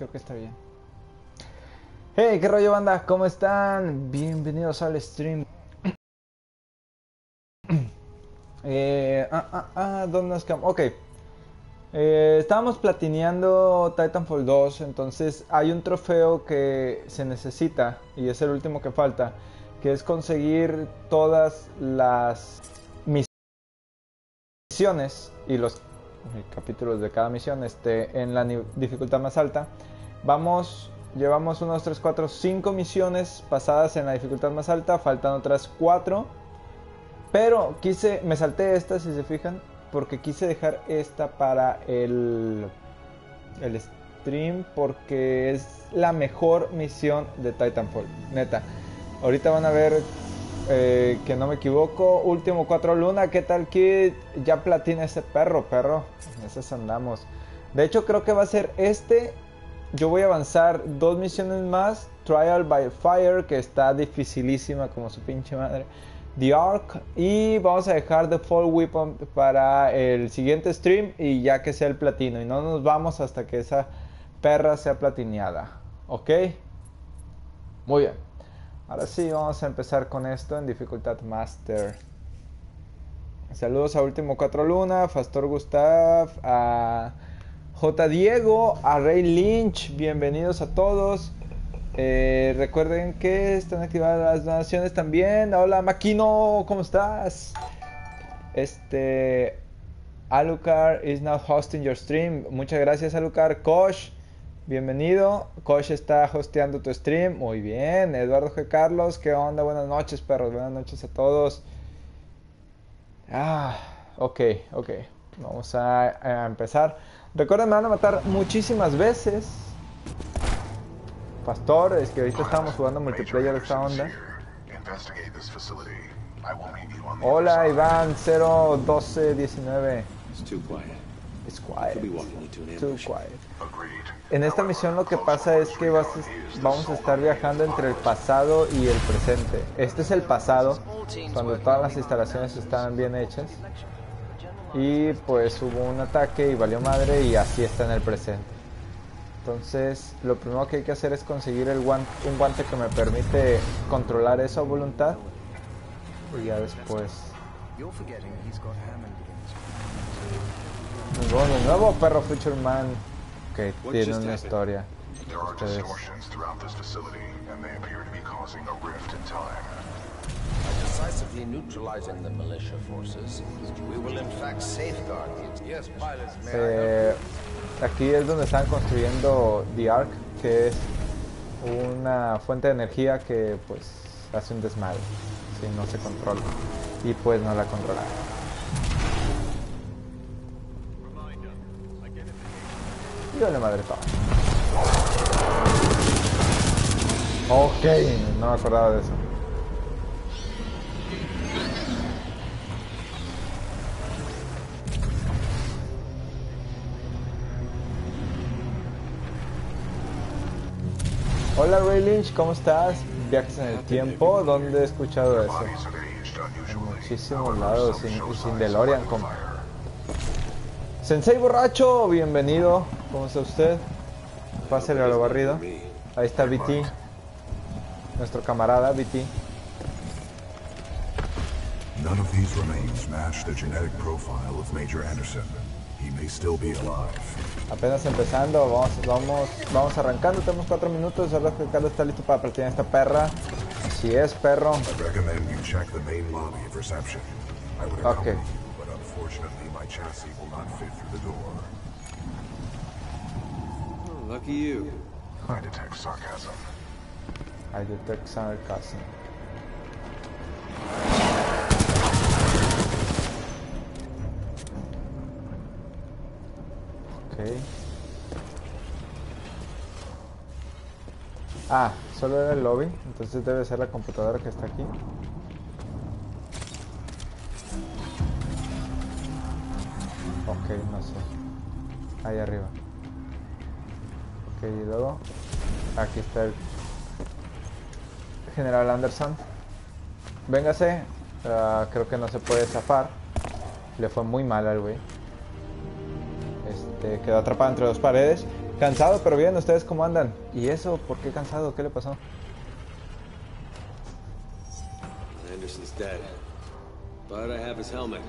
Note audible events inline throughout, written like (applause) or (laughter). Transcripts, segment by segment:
creo que está bien. Hey, qué rollo banda, ¿cómo están? Bienvenidos al stream. (clears throat) eh, ah, ah, ah, ¿dónde nos quedamos? Ok. Eh, estábamos platineando Titanfall 2, entonces hay un trofeo que se necesita y es el último que falta, que es conseguir todas las misiones y los capítulos de cada misión este, en la dificultad más alta. Vamos, llevamos unos 3, 4, 5 misiones pasadas en la dificultad más alta, faltan otras 4. Pero quise, me salté esta si se fijan, porque quise dejar esta para el, el stream porque es la mejor misión de Titanfall, neta. Ahorita van a ver eh, que no me equivoco. Último 4 luna, ¿qué tal Kid? Ya platina ese perro, perro. En esas andamos. De hecho creo que va a ser este. Yo voy a avanzar dos misiones más. Trial by Fire, que está dificilísima como su pinche madre. The Ark y vamos a dejar The Fall Weapon para el siguiente stream y ya que sea el platino y no nos vamos hasta que esa perra sea platineada, ¿ok? Muy bien. Ahora sí, vamos a empezar con esto en dificultad Master. Saludos a Último 4 Luna, Fastor Gustav, a J. Diego, a Ray Lynch, bienvenidos a todos. Eh, recuerden que están activadas las donaciones también. Hola Maquino, ¿cómo estás? Este. Alucard is now hosting your stream. Muchas gracias, Alucard. Kosh, bienvenido. Kosh está hosteando tu stream. Muy bien. Eduardo G. Carlos, ¿qué onda? Buenas noches, perros. Buenas noches a todos. Ah, ok, ok. Vamos a, a empezar. Recuerden, me van a matar muchísimas veces. Pastor, es que ahorita estamos jugando multiplayer esta onda. Hola Iván 01219. It's quiet. Too quiet. En esta misión lo que pasa es que vamos a estar viajando entre el pasado y el presente. Este es el pasado, cuando todas las instalaciones estaban bien hechas. Y pues hubo un ataque y valió madre y así está en el presente. Entonces, lo primero que hay que hacer es conseguir el un guante que me permite controlar eso a voluntad. Y ya después. Nuevo, perro Future Man. Que tiene una historia. Ustedes. decisively neutralizing the militia forces, we will in fact safeguard the... Yes, pilots, may eh, aquí es donde están construyendo The Ark, que es una fuente de energía que pues hace un desmadre si no se controla y pues no la controla. Yo le madre todo. Ok, no me acordaba de eso. Hola Ray Lynch, ¿cómo estás? Viajes en el tiempo, ¿dónde he escuchado eso? En muchísimos lados, sin, y sin DeLorean, como. Sensei borracho, bienvenido, ¿cómo está usted? Pásale a lo barrido. Ahí está BT, nuestro camarada BT. None of these remains match the genetic profile of Major Anderson. He may still be alive. Apenas empezando, vamos, vamos, vamos arrancando, tenemos cuatro minutos, ahora que Carlos está listo para platinar esta perra. Si es perro. Ok. Lucky you. I detect sarcasm. I detect sarcasm. Okay. Ah, solo era el lobby, entonces debe ser la computadora que está aquí. No sé. Ahí arriba. Ok, y luego... Aquí está el... General Anderson. Véngase. Ah, creo que no se puede zafar. Le fue muy mal al güey. Este, quedó atrapado entre dos paredes. Cansado, pero bien, ¿ustedes cómo andan? ¿Y eso? ¿Por qué cansado? ¿Qué le pasó? Anderson's dead. But I have his helmet.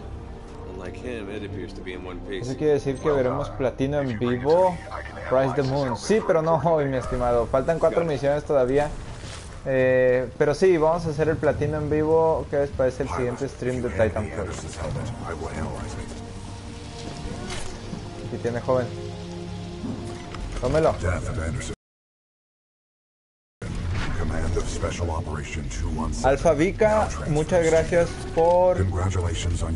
Eso quiere decir que veremos platino en vivo. Rise the Moon. Sí, pero no hoy, mi estimado. Faltan cuatro misiones todavía. Eh, pero sí, vamos a hacer el platino en vivo. ¿Qué les parece el siguiente stream de Titanfall? Aquí tiene joven. Tómelo. Alfa Vika, muchas gracias por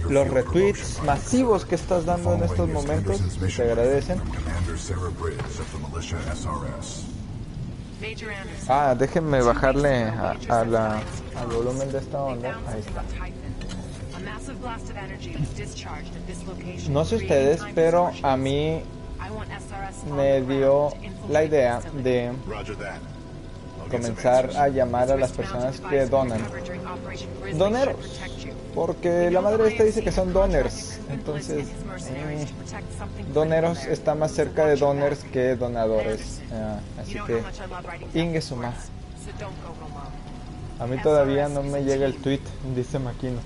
los retweets masivos que estás dando en estos momentos. Mission agradecen. Ah, déjenme bajarle a, a la, al volumen de esta onda. Ahí está. No sé ustedes, pero a mí me dio la idea de comenzar a llamar a las personas que donan. Doneros. Porque la madre esta dice que son doners. Entonces eh, doneros está más cerca de doners que donadores. Ah, así que Inge suma. a mí todavía no me llega el tweet dice Maquino.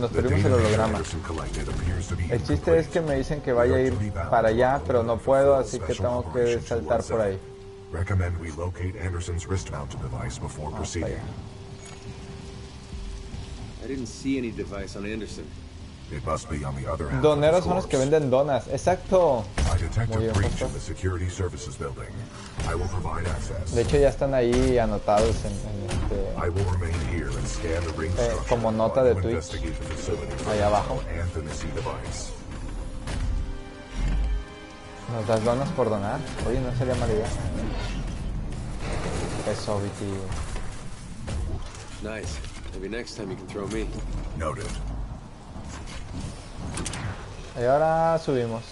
Nos perdimos el holograma. El chiste es que me dicen que vaya a ir para allá pero no puedo así que tengo que saltar por ahí Recommend we locate Anderson's wrist-mounted device before Vamos para proceeding. allá. I didn't see any device on Anderson. It must be on the other half of doneros son los que venden donas exacto I detect Muy a breach in the security services building. I will provide access. De hecho ya están ahí anotados en, en este, I will remain here and scan the ring Eh, structure como nota while de you Twitch. investigate the facility for Ahí the abajo. Anthony C. device. Nos das donas por donar. Oye, no sería mala idea. Eso, Viti. Nice. Maybe next time you can throw me. Noted. Y ahora subimos.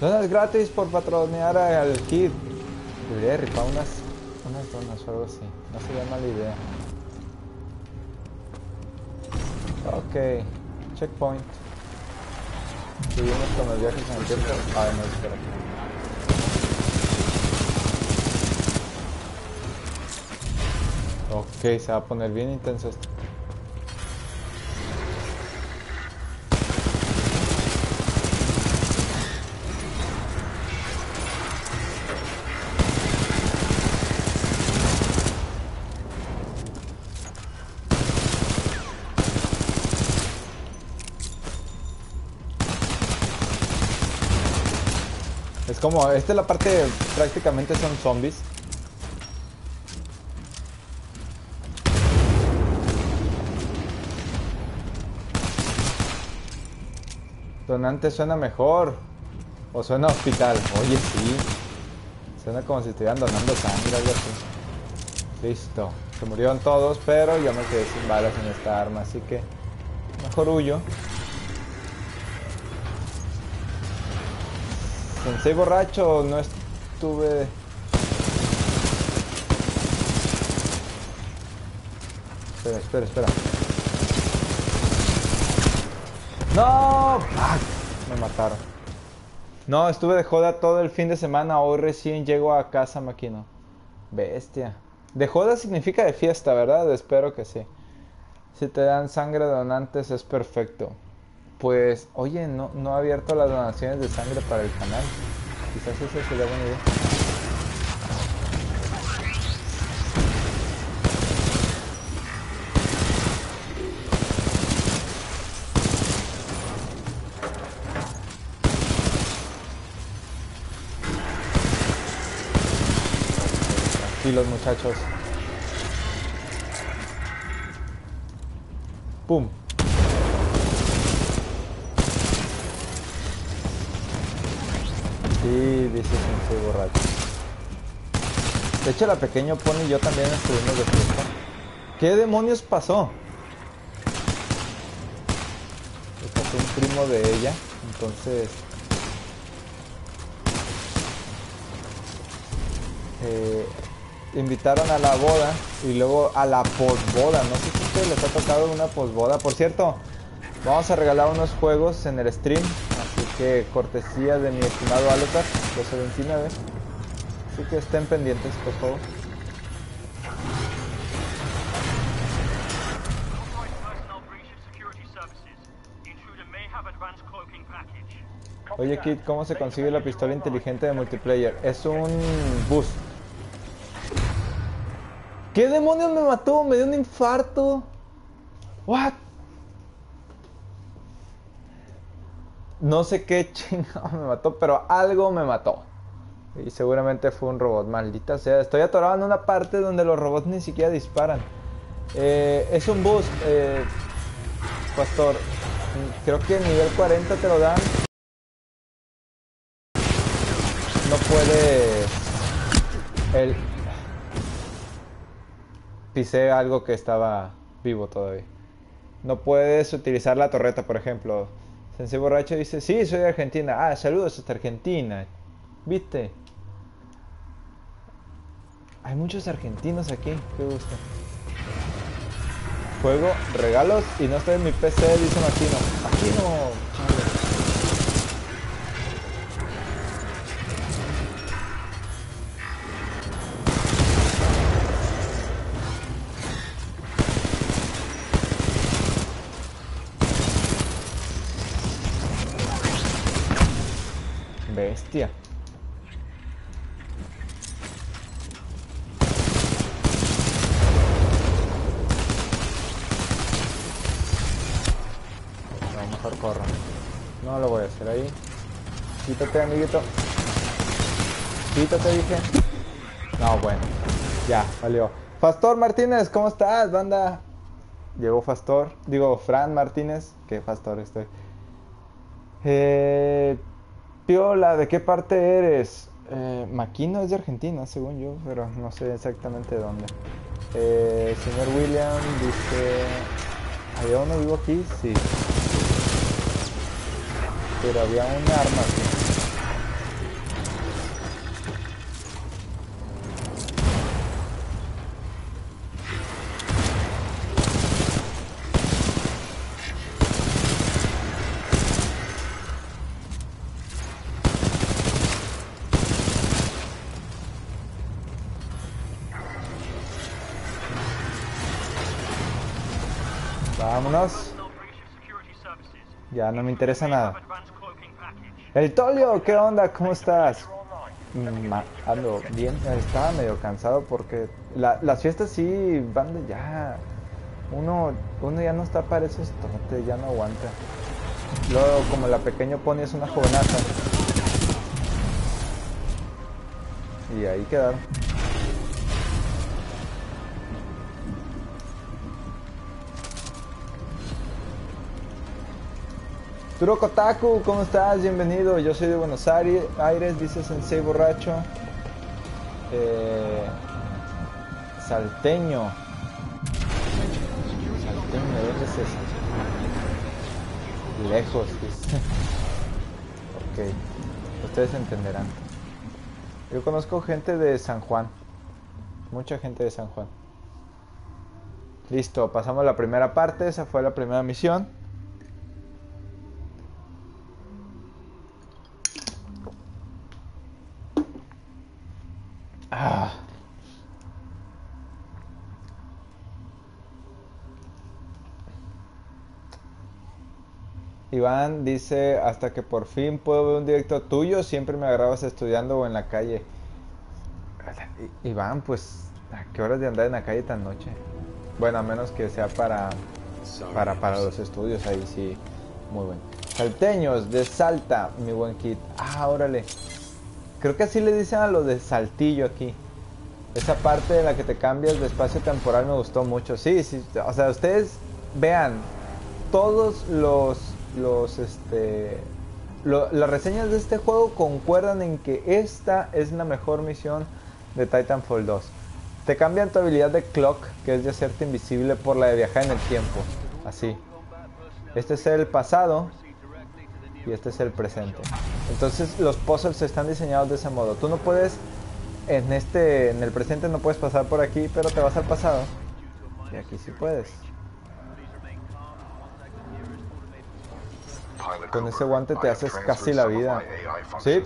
Donas gratis por patronear al Kid. Debería rifar unas, unas donas o algo así. No sería mala idea. Ok. Checkpoint. Seguimos con los viajes en el tiempo. Ay, no, espera. Ok, se va a poner bien intenso esto. Es como, esta es la parte, prácticamente son zombies. Donante suena mejor. O suena hospital. Oye, sí. Suena como si estuvieran donando sangre, algo así. Listo. Se murieron todos, pero yo me quedé sin balas en esta arma, así que mejor huyo. Sensei borracho, no estuve... Espera, espera, espera. ¡No! Me mataron. No, estuve de joda todo el fin de semana. Hoy recién llego a casa, Maquino. Bestia. De joda significa de fiesta, ¿verdad? Espero que sí. Si te dan sangre donantes es perfecto. Pues, oye, no, no he abierto las donaciones de sangre para el canal. Quizás esa sería buena idea. Tranquilos, muchachos. ¡Pum! Sí, dice Sensei borracho. De hecho, la pequeña Pony y yo también estuvimos de fiesta. ¿Qué demonios pasó? Pasó un primo de ella, entonces... eh, invitaron a la boda y luego a la posboda. No sé si a ustedes les ha tocado una posboda. Por cierto, vamos a regalar unos juegos en el stream. Que cortesía de mi estimado Alucard, 1229. Así que estén pendientes, por favor. Oye, Kit, ¿cómo se consigue la pistola inteligente de multiplayer? Es un boost. ¿Qué demonios me mató? Me dio un infarto. What? No sé qué (laughs) chingado me mató, pero algo me mató. Y seguramente fue un robot, maldita sea. Estoy atorado en una parte donde los robots ni siquiera disparan. Eh, es un boost, eh, Pastor. Creo que nivel 40 te lo dan no puedes el pisé algo que estaba vivo todavía no puedes utilizar la torreta por ejemplo Sensei borracho dice sí soy de Argentina ah saludos hasta Argentina. Viste hay muchos argentinos aquí qué gusto. Juego regalos y no estoy en mi PC dice Martino. Aquí no No, mejor corro. No lo voy a hacer ahí. Quítate, amiguito. Quítate, dije. No, bueno. Ya, valió. Pastor Martínez, ¿cómo estás, banda? Llegó Fastor. Digo, Fran Martínez. ¿Qué Fastor estoy? Eh, Piola, ¿de qué parte eres? Eh, Maquino es de Argentina, según yo, pero no sé exactamente dónde. Eh, señor William dice... ¿Había uno vivo aquí? Sí. Pero había un arma aquí. Ya no me interesa nada. El Tolio, ¿qué onda? ¿Cómo estás? Mm, ma- Ando bien, estaba medio cansado porque la- las fiestas sí van de ya. Uno, uno ya no está para esos trotes, ya no aguanta. Luego, como la pequeño pony es una jovenaza. Y ahí quedaron. Turo Kotaku, ¿cómo estás? Bienvenido. Yo soy de Buenos Aires, Aires dice Sensei Borracho. Eh, salteño. Salteño, ¿dónde es eso? Lejos, dice. (laughs) ok, ustedes entenderán. Yo conozco gente de San Juan. Mucha gente de San Juan. Listo, pasamos a la primera parte. Esa fue la primera misión. Ah. Iván dice, hasta que por fin puedo ver un directo tuyo, siempre me agarrabas estudiando o en la calle. Iván, pues, ¿a qué horas de andar en la calle tan noche? Bueno, a menos que sea para, para, para los estudios, ahí sí, muy bueno. Salteños de Salta, mi buen kit. Ah, órale. Creo que así le dicen a lo de Saltillo aquí. Esa parte de la que te cambias de espacio temporal me gustó mucho. Sí, sí, o sea, ustedes vean todos los los este las reseñas de este juego concuerdan en que esta es la mejor misión de Titanfall 2. Te cambian tu habilidad de clock, que es de hacerte invisible por la de viajar en el tiempo, así. Este es el pasado y este es el presente. Entonces los puzzles están diseñados de ese modo. Tú no puedes en este en el presente no puedes pasar por aquí, pero te vas al pasado y aquí sí puedes. Con ese guante te haces casi la vida. Sí,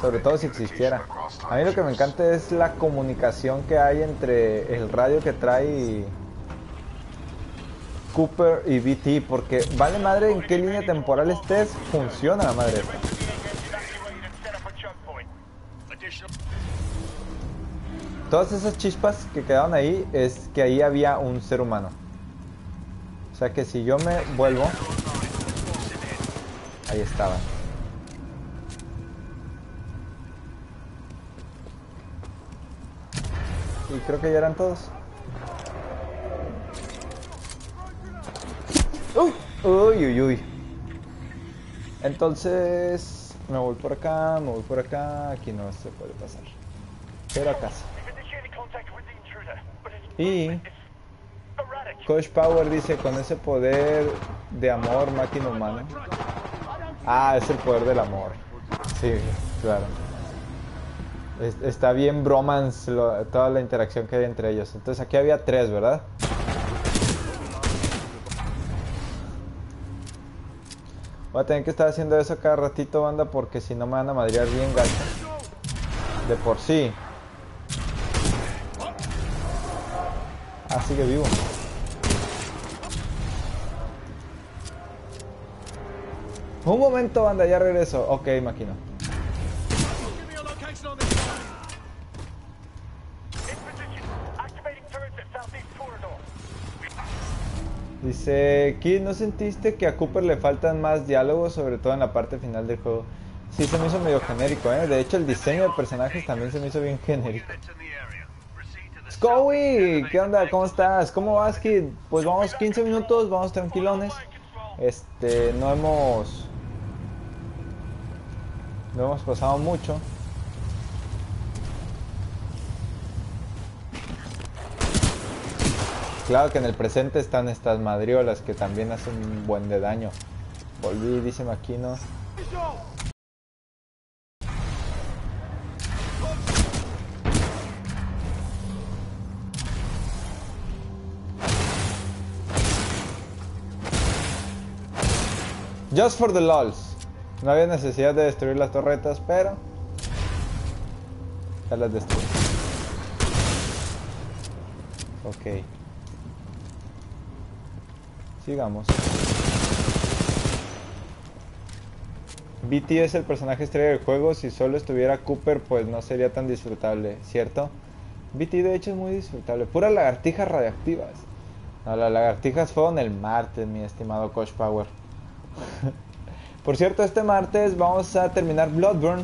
sobre todo si existiera. A mí lo que me encanta es la comunicación que hay entre el radio que trae Cooper y BT, porque vale madre en qué línea temporal estés, funciona la madre. Todas esas chispas que quedaron ahí es que ahí había un ser humano. O sea que si yo me vuelvo, ahí estaban. Y creo que ya eran todos. Uy, uy, uy. Entonces, me voy por acá, me voy por acá. Aquí no se puede pasar. Pero acá. Y Coach Power dice con ese poder de amor máquina humana. Ah, es el poder del amor. Sí, claro. Es- Está bien bromance lo- toda la interacción que hay entre ellos. Entonces aquí había tres, ¿verdad? Voy a tener que estar haciendo eso cada ratito, banda, porque si no me van a madrear bien gacho. De por sí. Ah, sigue vivo. Un momento, banda, ya regreso. Ok, máquina. Dice, Kid, ¿no sentiste que a Cooper le faltan más diálogos, sobre todo en la parte final del juego? Sí, se me hizo medio genérico, ¿eh? De hecho, el diseño de personajes también se me hizo bien genérico. Scowy, ¿qué onda? ¿Cómo estás? ¿Cómo vas, Kid? Pues vamos 15 minutos, vamos tranquilones. Este, no hemos... No hemos pasado mucho. Claro que en el presente están estas madriolas que también hacen un buen de daño. Volví, dice Maquino. Just for the lols. No había necesidad de destruir las torretas, pero... Ya las destruí. Ok. Sigamos. BT es el personaje estrella del juego. Si solo estuviera Cooper, pues no sería tan disfrutable, ¿cierto? BT de hecho es muy disfrutable. Puras lagartijas radioactivas. No, las lagartijas fueron el martes, mi estimado Coach Power. (laughs) Por cierto, este martes vamos a terminar Bloodborne.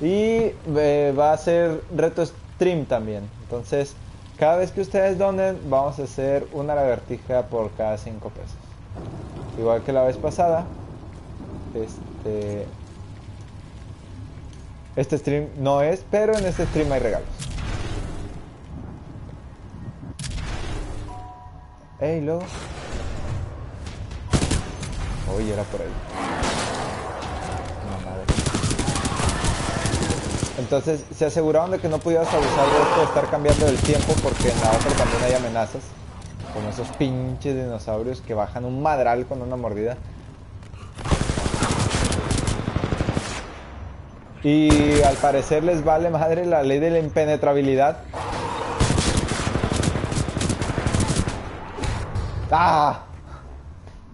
Y eh, va a ser reto stream también. Entonces, cada vez que ustedes donen, vamos a hacer una lagartija por cada 5 pesos. Igual que la vez pasada. Este. Este stream no es, pero en este stream hay regalos. Ey, luego. Oye, era por ahí. Entonces se aseguraron de que no pudieras abusar de esto de estar cambiando el tiempo porque en la otra también hay amenazas. Como esos pinches dinosaurios que bajan un madral con una mordida. Y al parecer les vale madre la ley de la impenetrabilidad. ¡Ah!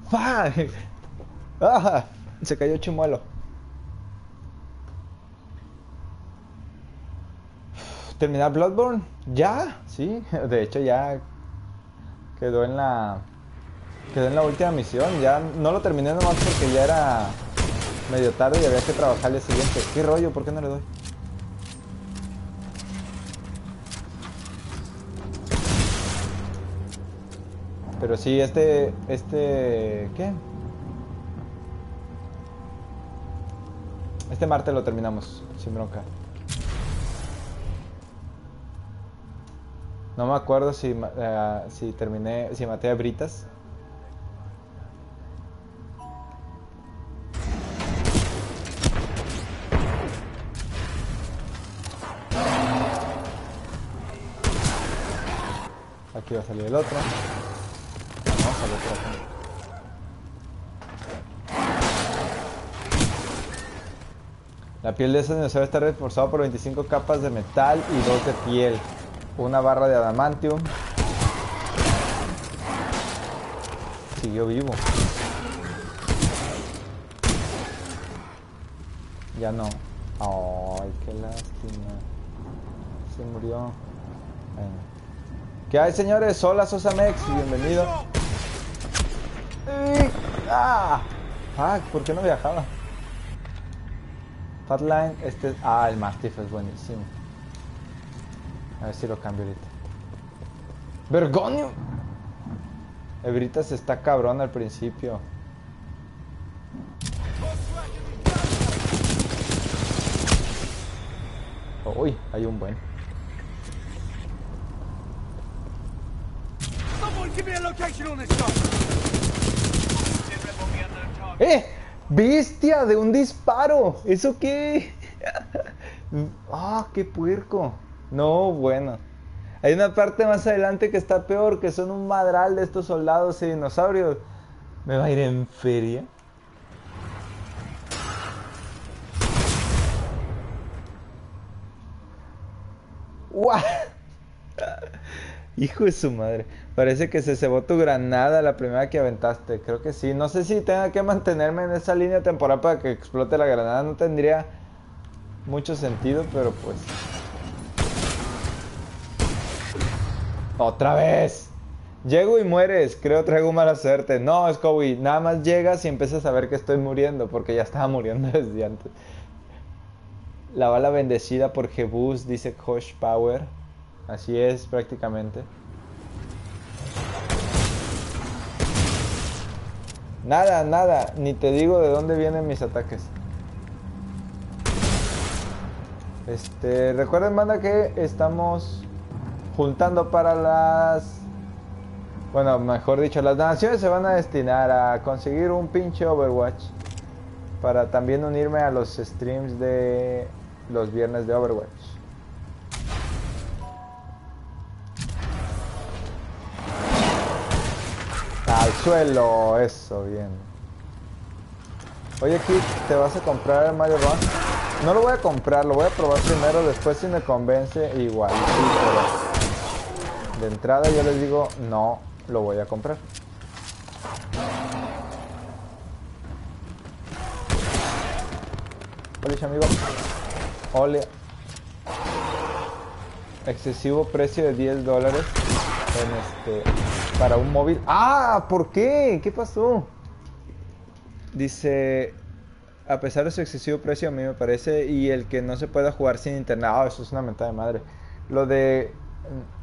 ¡Fuck! ¡Ah! Se cayó Chimuelo. ¿Terminar Bloodborne? ¿Ya? Sí, de hecho ya quedó en la quedó en la última misión. Ya no lo terminé nomás porque ya era medio tarde y había que trabajar el siguiente. ¿Qué rollo? ¿Por qué no le doy? Pero sí, este, este, ¿qué? Este martes lo terminamos, sin bronca. No me acuerdo si, eh, si terminé, si maté a Britas. Aquí va a salir el otro. Vamos al otro. La piel de ese dinosaurio está reforzada por 25 capas de metal y 2 de piel. Una barra de adamantium. Siguió vivo. Ya no. Ay, qué lástima. Se murió. Bueno. ¿Qué hay, señores? Hola, Sosamex. Bienvenido. ¡Ah! Fuck, ¿por qué no viajaba? Fatline, este... Ah, el Mastiff es buenísimo. A ver si lo cambio ahorita. ¡Vergonio! Evritas está cabrón al principio. Uy, hay un buen. ¡Eh! ¡Bestia de un disparo! ¿Eso qué? (laughs) ¡Ah, qué puerco! No, bueno. Hay una parte más adelante que está peor, que son un madral de estos soldados y dinosaurios. ¿Me va a ir en feria? ¡Guau! Hijo de su madre. Parece que se cebó tu granada la primera que aventaste. Creo que sí. No sé si tenga que mantenerme en esa línea temporal para que explote la granada. No tendría mucho sentido, pero pues... Otra vez. Llego y mueres. Creo traigo mala suerte. No, Scooby. Nada más llegas y empiezas a ver que estoy muriendo porque ya estaba muriendo (laughs) desde antes. La bala bendecida por Jebus, dice Kosh Power. Así es prácticamente. Nada, nada, ni te digo de dónde vienen mis ataques. Este, recuerden, manda que estamos juntando para las. Bueno, mejor dicho, las donaciones se van a destinar a conseguir un pinche Overwatch. Para también unirme a los streams de los viernes de Overwatch. Al suelo, eso, bien. Oye, Kit, ¿te vas a comprar el Mario Run? No lo voy a comprar, lo voy a probar primero, después si me convence, igual, sí, pero de entrada yo les digo, no lo voy a comprar. Hola, amigo. Hola. Excesivo precio de 10 dólares en este para un móvil. ¡Ah! ¿Por qué? ¿Qué pasó? Dice, a pesar de su excesivo precio, a mí me parece, y el que no se pueda jugar sin internet. Ah, eso es una mentada de madre. Lo de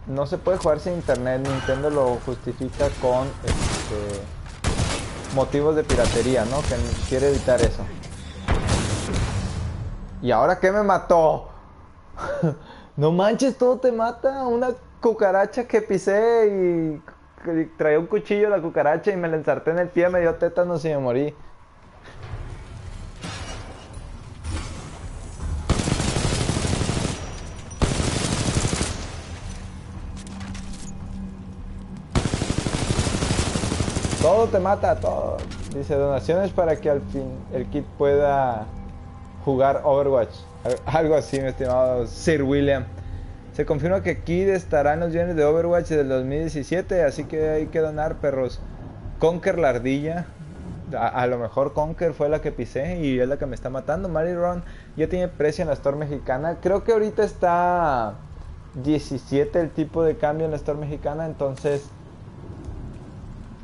no se puede jugar sin internet, Nintendo lo justifica con este, motivos de piratería, ¿no? Que quiere evitar eso. ¿Y ahora qué me mató? (laughs) no manches, todo te mata. Una cucaracha que pisé y traía un cuchillo la cucaracha y me la ensarté en el pie, me dio tétanos y me morí. Te mata, todo. Dice donaciones para que al fin el kit pueda jugar Overwatch. Algo así, mi estimado Sir William. Se confirma que Kid estará en los bienes de Overwatch del 2017, así que hay que donar perros. Conker la ardilla. A, lo mejor Conker fue la que pisé y es la que me está matando. Mary Ron ya tiene precio en la Store mexicana. Creo que ahorita está 17 el tipo de cambio en la Store mexicana, entonces...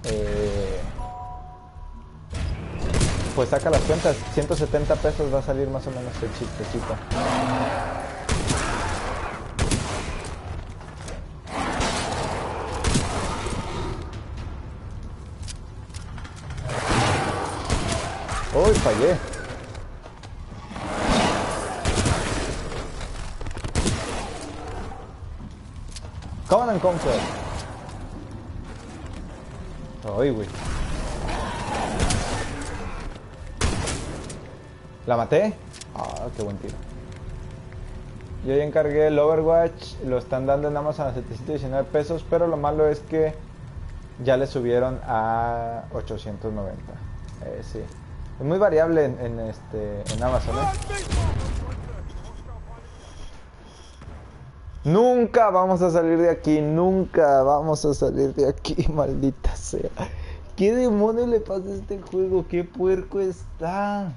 Eh, pues saca las cuentas, 170 pesos va a salir más o menos el chistecito. Uy, fallé. Come and conquer. Uy, güey. ¿La maté? Ah, qué buen tiro. Yo ya encargué el Overwatch, lo están dando en Amazon a 719 pesos, pero lo malo es que ya le subieron a 890. Eh, sí. Es muy variable en, este, en Amazon, ¿eh? Nunca vamos a salir de aquí, nunca vamos a salir de aquí, (laughs) maldita sea. ¿Qué demonios le pasa a este juego? ¿Qué puerco está?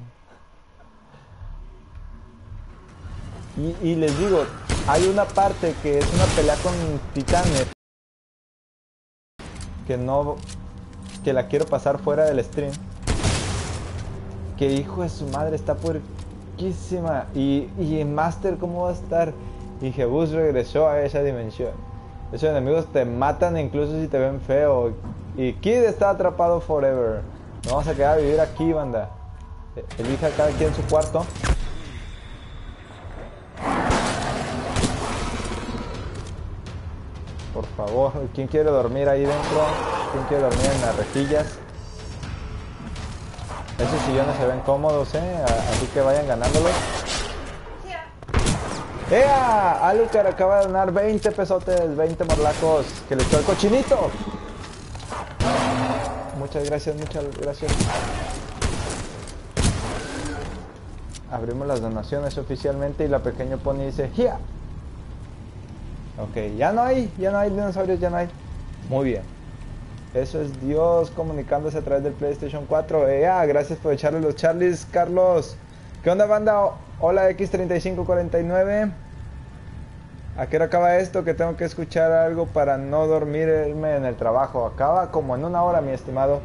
Y, y les digo, hay una parte que es una pelea con titanes que no que la quiero pasar fuera del stream. Que hijo de su madre está puerquísima. Y, y en Master, ¿cómo va a estar? Y Jebus regresó a esa dimensión. Esos enemigos te matan incluso si te ven feo. Y Kid está atrapado forever. Nos vamos a quedar a vivir aquí, banda. Elija cada quien su cuarto. Por favor, ¿quién quiere dormir ahí dentro? ¿Quién quiere dormir en las rejillas? Esos sillones se ven cómodos, ¿eh? Así que vayan ganándolos. ¡Ea! Alucar acaba de donar 20 pesotes, 20 morlacos. Que le echó el cochinito. Muchas gracias, muchas gracias. Abrimos las donaciones oficialmente y la pequeña pony dice ¡Hia! Ok, ya no hay, ya no hay dinosaurios, ya no hay. Muy bien. Eso es Dios comunicándose a través del PlayStation 4. Eh, ah, gracias por echarle los Charlies, Carlos. ¿Qué onda, banda? Hola, X3549. ¿A qué hora acaba esto? Que tengo que escuchar algo para no dormirme en el trabajo. Acaba como en una hora, mi estimado.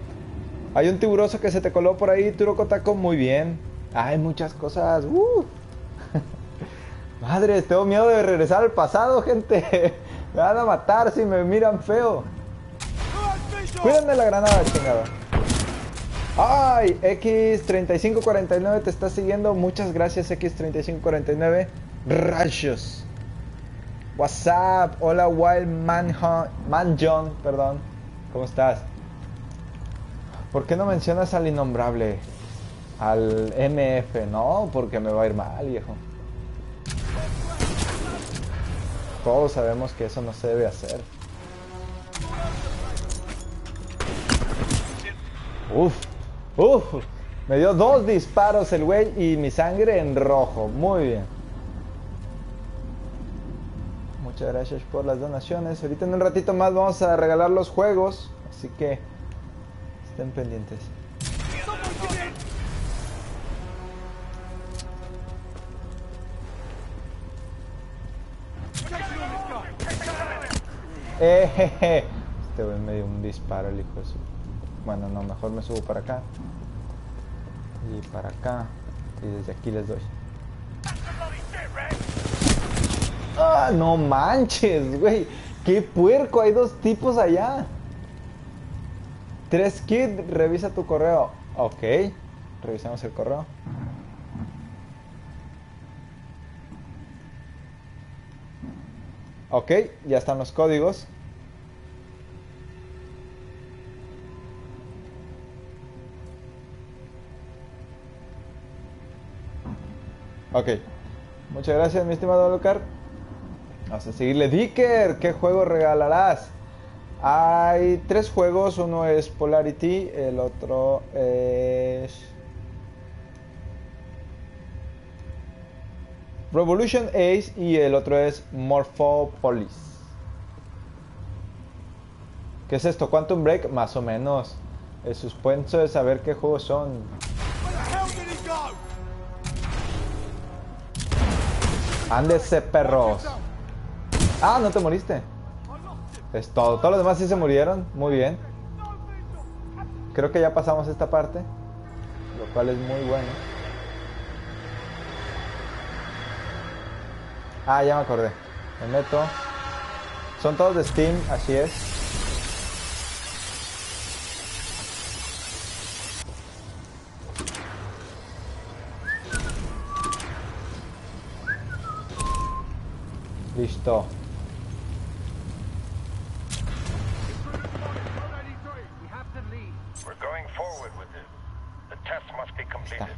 Hay un tiburoso que se te coló por ahí, Turocotaco. Muy bien. Hay muchas cosas. Uh. (laughs) Madre, tengo miedo de regresar al pasado, gente. (laughs) Me van a matar si me miran feo. Cuídenme la granada, chingada. Ay, X3549 te está siguiendo. Muchas gracias, X3549. Rayos. WhatsApp. Hola, Wild Man, Man John. Perdón. ¿Cómo estás? ¿Por qué no mencionas al innombrable? Al MF. No, porque me va a ir mal, viejo. Todos sabemos que eso no se debe hacer. Uf, uf. Me dio dos disparos el güey y mi sangre en rojo. Muy bien. Muchas gracias por las donaciones. Ahorita en un ratito más vamos a regalar los juegos. Así que estén pendientes. Eh. Este güey me dio un disparo el hijo de su... Bueno, no, mejor me subo para acá. Y para acá. Y desde aquí les doy. ¡Ah, no manches, güey! ¡Qué puerco! Hay dos tipos allá. Tres Kid, revisa tu correo. Ok. Revisamos el correo. Ok, ya están los códigos. Ok. Muchas gracias, mi estimado Lucar. Vamos a seguirle. Dicker, ¿qué juego regalarás? Hay tres juegos. Uno es Polarity, el otro es... Revolution Ace y el otro es Morphopolis. ¿Qué es esto? Quantum Break, más o menos. El suspenso de saber qué juegos son. Ándese, perros. Ah, no te moriste. Es todo. Todos los demás sí se murieron. Muy bien. Creo que ya pasamos esta parte. Lo cual es muy bueno. Ah, ya me acordé. Me meto. Son todos de Steam, así es. Completed.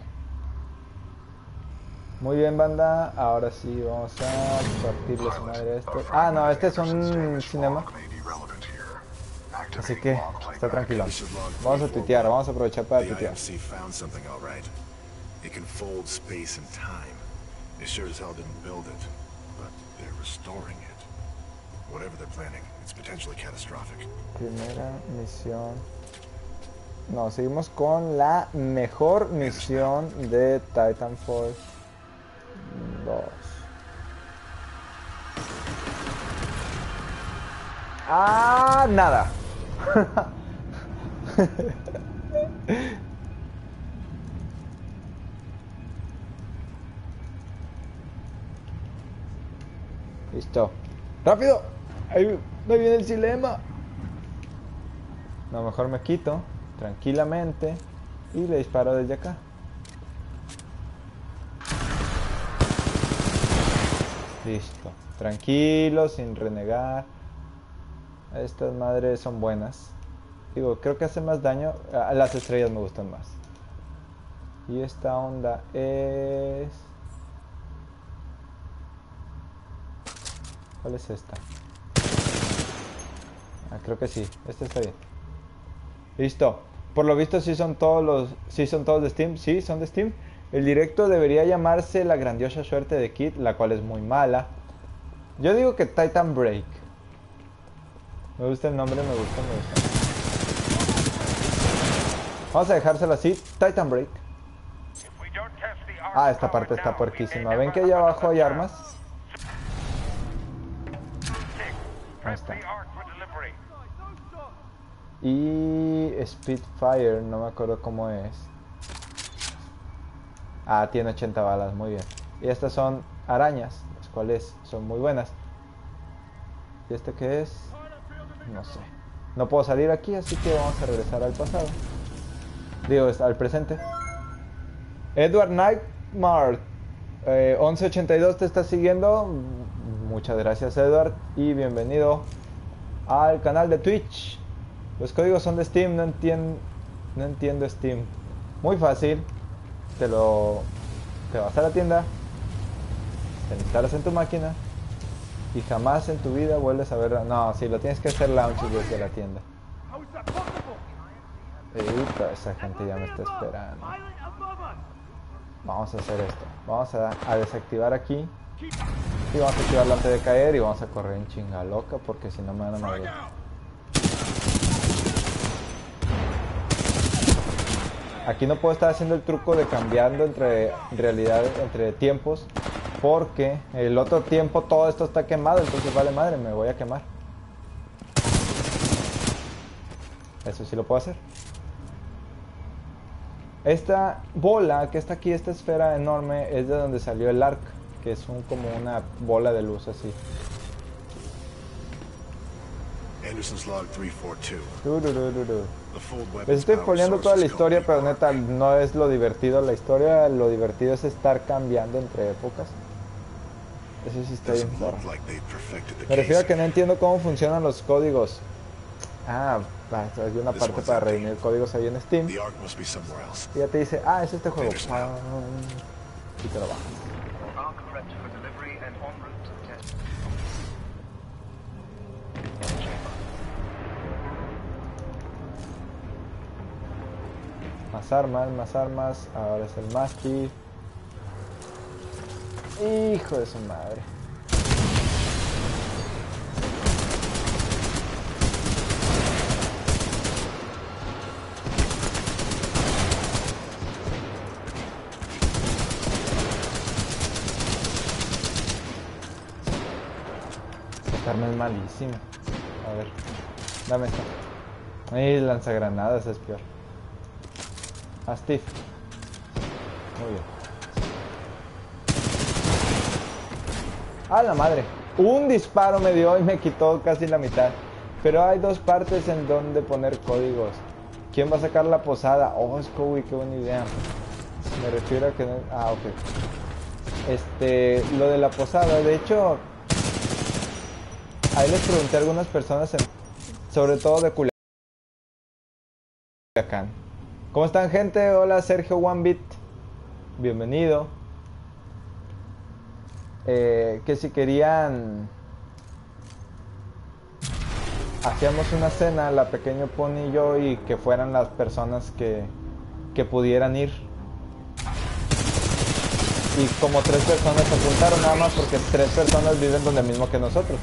Muy bien, banda. Ahora sí, vamos a partirle su madre a esto. Ah, no, este es un cinema. Así que está tranquilo. Vamos a tuitear, vamos a aprovechar para tuitear. It can fold space and time. Sure as hell didn't build it. Restoring it. Whatever they're planning, it's potentially catastrophic. Primera misión. No, seguimos con la mejor misión de Titanfall 2. Ah, nada. (laughs) Listo. ¡Rápido! Ahí me viene el dilema. No, mejor me quito tranquilamente y le disparo desde acá. Listo. Tranquilo, sin renegar. Estas madres son buenas. Digo, creo que hace más daño. A las estrellas me gustan más. Y esta onda es... ¿Cuál es esta? Ah, creo que sí. Esta está bien. Listo. Por lo visto sí son todos los... Sí son todos de Steam. Sí, son de Steam. El directo debería llamarse La grandiosa suerte de Kid, la cual es muy mala. Yo digo que Titan Break. Me gusta el nombre, me gusta, me gusta. Vamos a dejárselo así, Titan Break. Ah, esta parte está may ¿Ven que allá abajo hay armas? Y Spitfire, no me acuerdo cómo es. Ah, tiene 80 balas, muy bien. Y estas son arañas, las cuales son muy buenas. ¿Y este qué es? No sé. No puedo salir aquí, así que vamos a regresar al pasado. Digo, al presente. Edward Nightmare eh, 1182 te está siguiendo. Muchas gracias, Edward. Y bienvenido al canal de Twitch. Los códigos son de Steam, no, entien- no entiendo Steam. Muy fácil. Te lo. Te vas a la tienda. Te instalas en tu máquina. Y jamás en tu vida vuelves a ver. No, sí, lo tienes que hacer launch desde la tienda. Eita, esa gente ya me está esperando. Vamos a hacer esto. Vamos a, a desactivar aquí. Y vamos a activarlo antes de caer y vamos a correr en chinga loca porque si no me van a morir. Aquí no puedo estar haciendo el truco de cambiando entre realidad, entre tiempos, porque el otro tiempo todo esto está quemado, entonces vale madre, me voy a quemar. Eso sí lo puedo hacer. Esta bola que está aquí, esta esfera enorme, es de donde salió el arc, que es un, como una bola de luz así. Anderson's log 342. Les estoy poniendo toda la is historia, pero neta no es lo divertido la historia, lo divertido es estar cambiando entre épocas. Eso sí está bien the Me refiero a que no entiendo cómo funcionan los códigos. Ah, hay una parte para redimir códigos ahí en Steam. Y ya te dice, ah, es este juego. Pam, now. Y te lo bajas. Más armas, más armas. Ahora es el Mastiff. Hijo de su madre. Esta arma es malísima. A ver, dame esta. Ay, lanzagranadas es peor. A Steve. Muy bien. ¡A la madre! Un disparo me dio y me quitó casi la mitad. Pero hay dos partes en donde poner códigos. ¿Quién va a sacar la posada? Oh, Scooby, qué buena idea. Me refiero a que no... Ah, ok. Este, lo de la posada, de hecho... Ahí les pregunté a algunas personas, en- sobre todo de Culiacán. ¿Cómo están gente? Hola Sergio One Bit. Bienvenido. Eh, que si querían... Hacíamos una cena, la pequeño Pony y yo, y que fueran las personas que, que pudieran ir. y como tres personas se apuntaron nada más porque tres personas viven donde mismo que nosotros,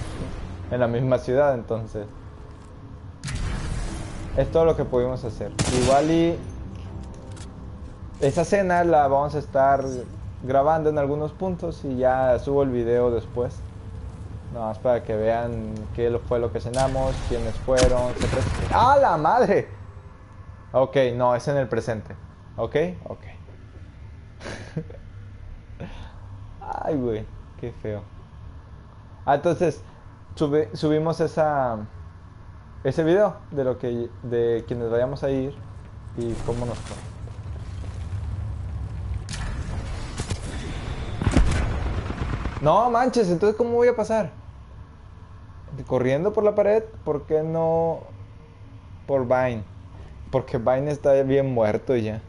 en la misma ciudad, entonces. Es todo lo que pudimos hacer. Igual y esa cena la vamos a estar grabando en algunos puntos y ya subo el video después. Nada más para que vean qué fue lo que cenamos, quiénes fueron. ¡Ah, la madre! Ok, no, es en el presente. ¿Ok? Ok. (laughs) Ay, güey, qué feo. Ah, entonces, subi- subimos esa ese video de lo que de quienes vayamos a ir y cómo nos fue. No manches, entonces ¿cómo voy a pasar? Corriendo por la pared, ¿por qué no por Vine? Porque Vine está bien muerto ya.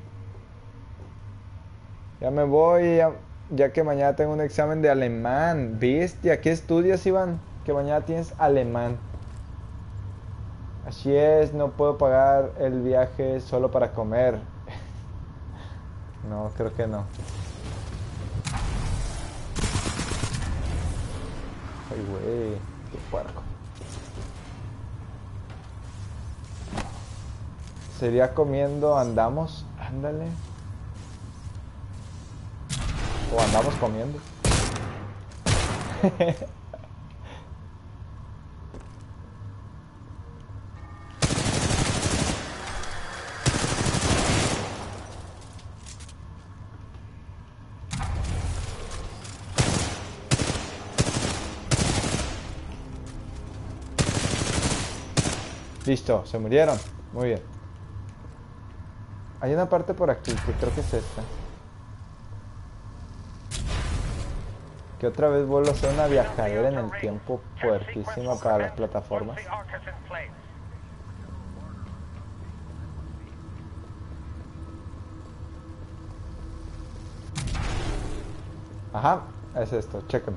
Ya me voy, ya, que mañana tengo un examen de alemán. ¿Viste? ¿Qué estudias, Iván? Que mañana tienes alemán. Así es, no puedo pagar el viaje solo para comer. (laughs) No, creo que no. Ay, güey, qué puerco. Sería comiendo, andamos, ándale. O andamos comiendo. (laughs) Listo, se murieron. Muy bien. Hay una parte por aquí que creo que es esta. Que otra vez vuelvo a hacer una viajadera en el tiempo fuertísima para las plataformas. Ajá, es esto, chequen.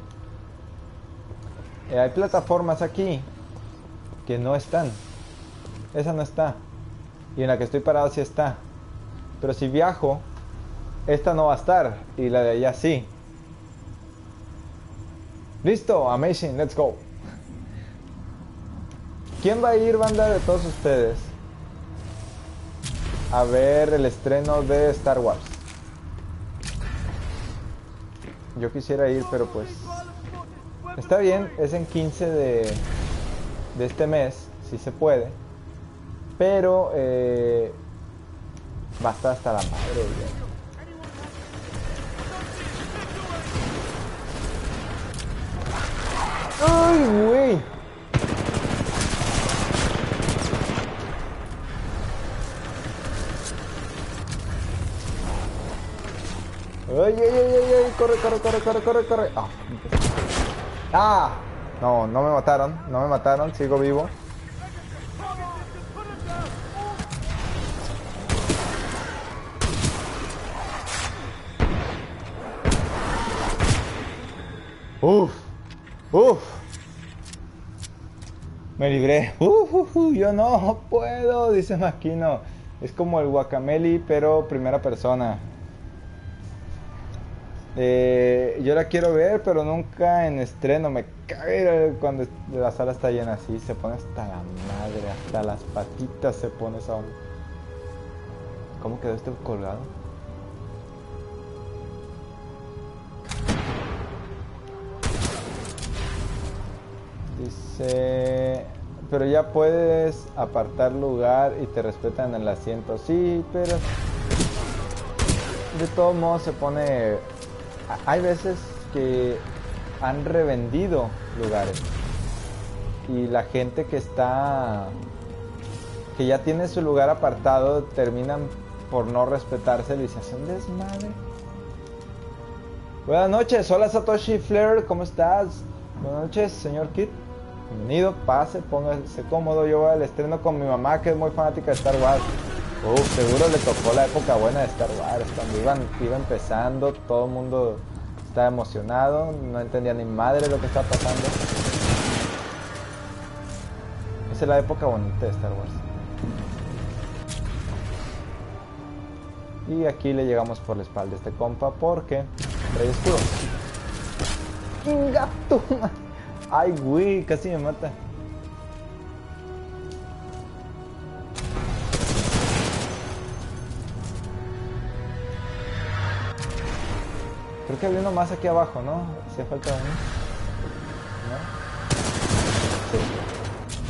Eh, hay plataformas aquí que no están. Esa no está. Y en la que estoy parado sí está. Pero si viajo, esta no va a estar. Y la de allá sí. Listo, amazing, let's go. ¿Quién va a ir, banda, de todos ustedes? A ver el estreno de Star Wars. Yo quisiera ir, pero pues... Está bien, es en 15 de, de este mes, si se puede. Pero eh, va a estar hasta la madre. güey. ¡Ay, güey! ¡Ay, ay, ay, ay, ay! ¡Corre, corre, corre, corre, corre, corre! ¡Ah! ¡Ah! No, no me mataron, no me mataron, sigo vivo. Uf, uf. Me libré. Uf, uf, uf, yo no puedo, dice Maquino. Es como el guacameli, pero primera persona. Eh, yo la quiero ver, pero nunca en estreno. Me cae cuando la sala está llena así. Se pone hasta la madre, hasta las patitas se pone esa onda. ¿Cómo quedó este colgado? Dice, pero ya puedes apartar lugar y te respetan el asiento. Sí, pero de todos modos se pone... Hay veces que han revendido lugares y la gente que está que ya tiene su lugar apartado terminan por no respetarse y se hace un desmadre. Buenas noches, hola Satoshi Flair, ¿cómo estás? Buenas noches, señor Kit. Bienvenido, pase, póngase cómodo. Yo voy al estreno con mi mamá, que es muy fanática de Star Wars. Uf, seguro le tocó la época buena de Star Wars, cuando iban, iba empezando, todo el mundo estaba emocionado, no entendía ni madre lo que estaba pasando. Esa es la época bonita de Star Wars. Y aquí le llegamos por la espalda a este compa porque Trae escudo. ¡Chinga tu ma- Ay, güey, casi me mata. Creo que había uno más aquí abajo, ¿no? Hacía falta uno. ¿No? Sí.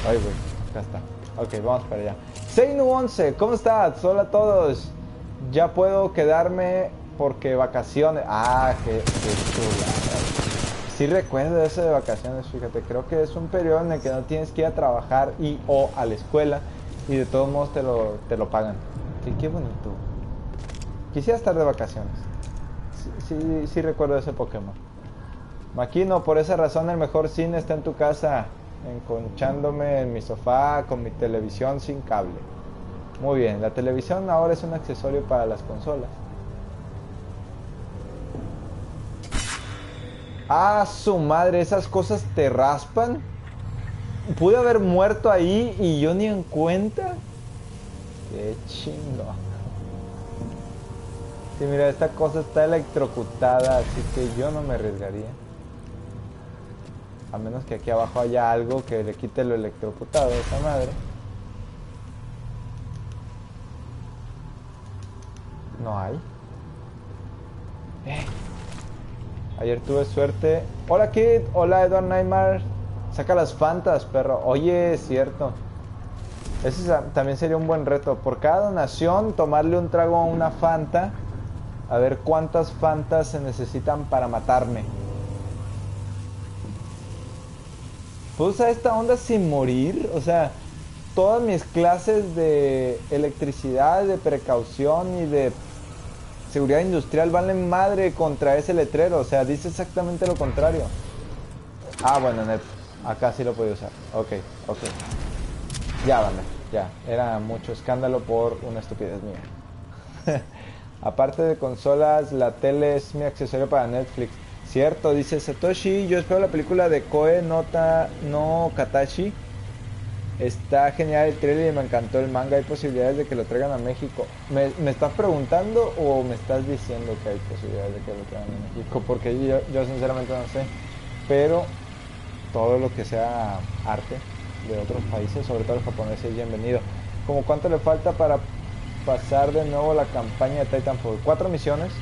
Ay, güey, acá está. Ok, vamos para allá. Seinu11, ¿cómo estás? Hola a todos. Ya puedo quedarme porque vacaciones. Ah, qué, qué chulada. Sí recuerdo eso de vacaciones, fíjate. Creo que es un periodo en el que no tienes que ir a trabajar y o a la escuela y de todos modos te lo, te lo pagan. Qué, bonito. Quisiera estar de vacaciones. Sí, sí recuerdo ese Pokémon. Maquino, por esa razón el mejor cine está en tu casa, enconchándome en mi sofá con mi televisión sin cable. Muy bien, la televisión ahora es un accesorio para las consolas. Ah, su madre, esas cosas te raspan. Pude haber muerto ahí y yo ni en cuenta. Qué chingo. Sí, mira, esta cosa está electrocutada, así que yo no me arriesgaría. A menos que aquí abajo haya algo que le quite lo electrocutado a esa madre. No hay. Eh. Ayer tuve suerte. Hola Kid, hola Edward Neymar. Saca las fantas, perro. Oye, es cierto. Ese también sería un buen reto. Por cada donación, tomarle un trago a una Fanta. A ver cuántas Fantas se necesitan para matarme. ¿Puedo usar esta onda sin morir? O sea, todas mis clases de electricidad, de precaución y de seguridad industrial valen madre contra ese letrero. O sea, dice exactamente lo contrario. Ah, bueno, en el- acá sí lo podía usar. Ok, ok. Ya, vale, ya. Era mucho escándalo por una estupidez mía. (laughs) Aparte de consolas, la tele es mi accesorio para Netflix. Cierto, dice Satoshi. Yo espero la película de Koe Nota no Katashi. Está genial el trailer y me encantó el manga. Hay posibilidades de que lo traigan a México. ¿Me, estás preguntando o me estás diciendo que hay posibilidades de que lo traigan a México? Porque yo, sinceramente no sé. Pero todo lo que sea arte de otros países, sobre todo el japonés, es bienvenido. ¿Como cuánto le falta para pasar de nuevo la campaña de Titanfall? Cuatro misiones.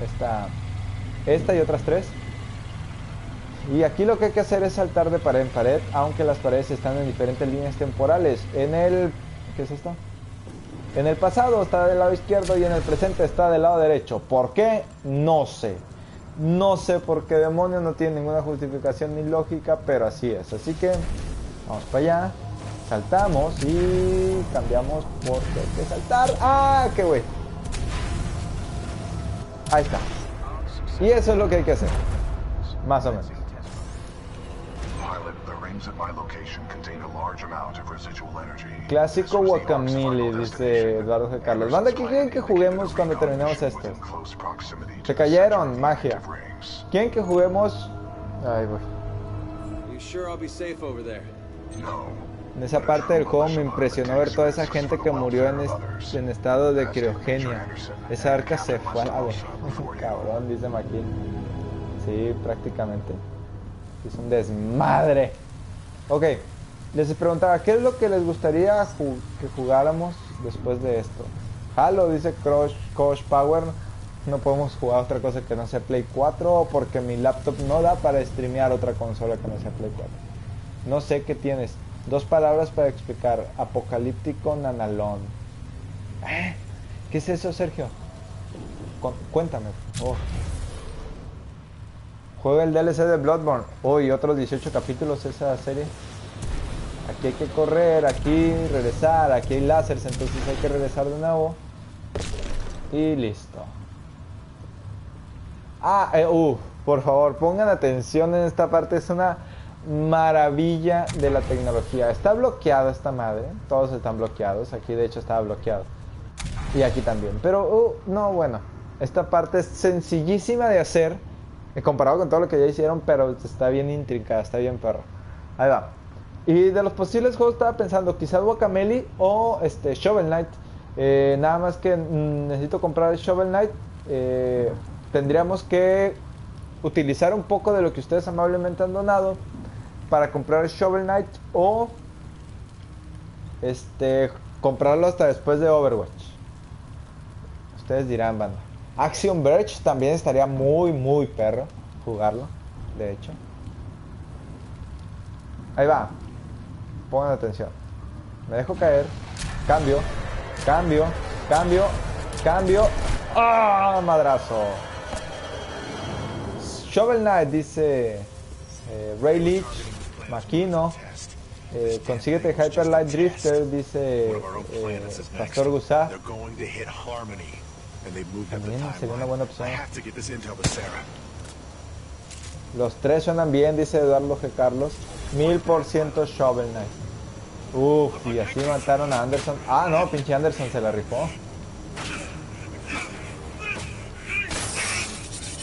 Esta, esta y otras tres. Y aquí lo que hay que hacer es saltar de pared en pared, aunque las paredes están en diferentes líneas temporales. En el... ¿Qué es esto? En el pasado está del lado izquierdo y en el presente está del lado derecho. ¿Por qué? No sé. No sé por qué demonios, no tiene ninguna justificación ni lógica, pero así es. Así que vamos para allá, saltamos y cambiamos porque hay que saltar. ¡Ah, qué güey! Ahí está. Y eso es lo que hay que hacer. Más o menos. Clásico guacamole, dice. Eduardo G. Carlos. Banda, ¿qué quieren que juguemos cuando terminemos to Se cayeron, magia. ¿Quieren que juguemos? Ay, güey. You sure I'll be safe over there? No. En esa parte del juego me impresionó ver toda esa gente que murió en, es- en estado de criogenia. Esa arca se fue a la vez. Cabrón, dice Maquin. Sí, prácticamente. Es un desmadre. Ok, les preguntaba, ¿qué es lo que les gustaría que jugáramos después de esto? Halo, dice Crush, Coach Power. No podemos jugar otra cosa que no sea Play 4 porque mi laptop no da para streamear otra consola que no sea Play 4. No sé qué tienes. Dos palabras para explicar. Apocalíptico Nanalón. ¿Eh? ¿Qué es eso, Sergio? Cu- cuéntame. Oh. Juega el DLC de Bloodborne. Uy, otros 18 capítulos esa serie. Aquí hay que correr, aquí regresar, aquí hay láseres, entonces hay que regresar de nuevo. Y listo. Ah, eh, uh, por favor, pongan atención en esta parte. Es una maravilla de la tecnología. Está bloqueada esta madre. Todos están bloqueados. Aquí de hecho estaba bloqueado. Y aquí también. Pero, uh, no, bueno. Esta parte es sencillísima de hacer. Comparado con todo lo que ya hicieron. Pero está bien intrincada. Está bien perro. Ahí va. Y de los posibles juegos estaba pensando. Quizás Guacamele o este, Shovel Knight. Eh, nada más que mm, necesito comprar el Shovel Knight. eh, tendríamos que utilizar un poco de lo que ustedes amablemente han donado para comprar Shovel Knight o este comprarlo hasta después de Overwatch. Ustedes dirán, banda. Action Verge también estaría muy, muy perro jugarlo, de hecho. Ahí va. Pongan atención. Me dejo caer. Cambio. Cambio. Cambio. Cambio. ¡Ah! Madrazo. Shovel Knight dice eh, Ray Leach, Maquino. Eh, consíguete Hyper Light Drifter, dice eh. Pastor Gusá. También sería una buena opción. Los tres suenan bien, dice Eduardo G. Carlos. Mil por ciento Shovel Knight. Uf, y así mataron a Anderson. Ah, no, pinche Anderson se la rifó.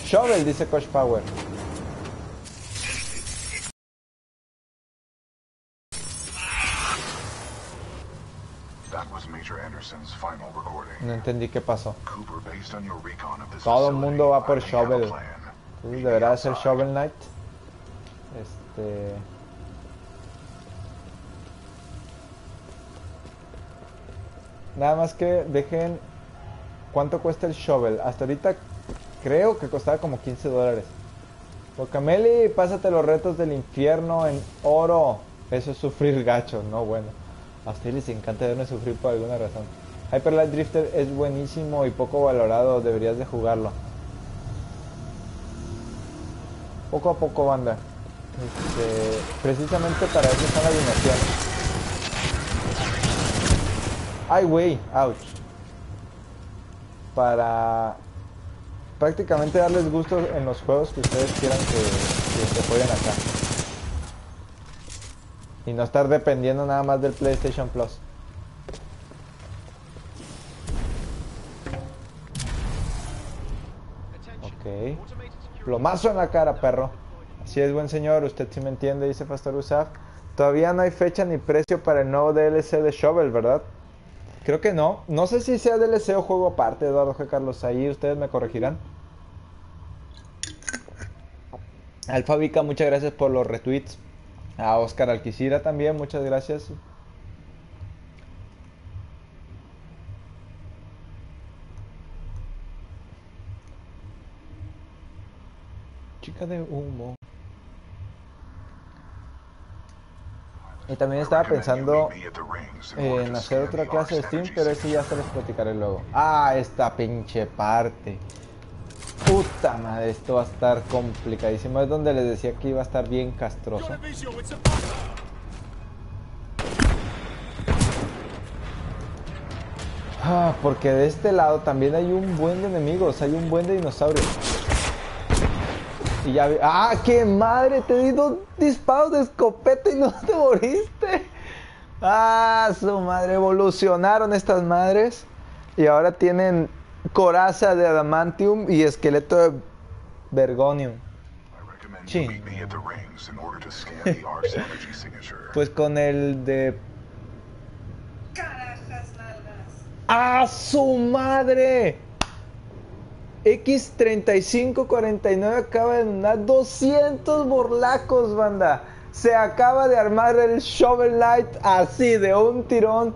Shovel, dice Coach Power. No entendí qué pasó. Todo el mundo va por Shovel. Entonces deberá ser. Shovel Knight. Este. Nada más que dejen. ¿Cuánto cuesta el Shovel? Hasta ahorita creo que costaba como 15 dólares. Bocameli, pásate los retos del infierno en oro. Eso es sufrir gacho, no bueno. A ustedes les encanta verme sufrir por alguna razón. Hyper Light Drifter es buenísimo y poco valorado, deberías de jugarlo. Poco a poco, banda. Este, precisamente para eso están las animaciones. Ay, güey, ouch. Para prácticamente darles gusto en los juegos que ustedes quieran que, que se jueguen acá. Y no estar dependiendo nada más del PlayStation Plus. Ok. Plomazo en la cara, perro. Así es, buen señor. Usted sí me entiende, dice Pastor Usaf. Todavía no hay fecha ni precio para el nuevo DLC de Shovel, ¿verdad? Creo que no. No sé si sea DLC o juego aparte, Eduardo G. Carlos. Ahí ustedes me corregirán. Alfa Vica, muchas gracias por los retweets. A Oscar Alquicira también, muchas gracias. Chica de humo. Y también estaba pensando en hacer otra clase de Steam, pero eso ya se los platicaré luego. Ah, esta pinche parte. Puta madre, esto va a estar complicadísimo. Es donde les decía que iba a estar bien castroso. Ah, porque de este lado también hay un buen de enemigos, hay un buen de dinosaurios. Y ya vi... ¡Ah, qué madre! Te di dos disparos de escopeta y no te moriste. ¡Ah, su madre! Evolucionaron estas madres. Y ahora tienen coraza de adamantium y esqueleto de vergonium. Chin. (laughs) Pues con el de... Carajas nalgas. ¡Ah, su madre! X3549 acaba de donar 200 borlacos, banda. Se acaba de armar el Shovel Knight así, de un tirón.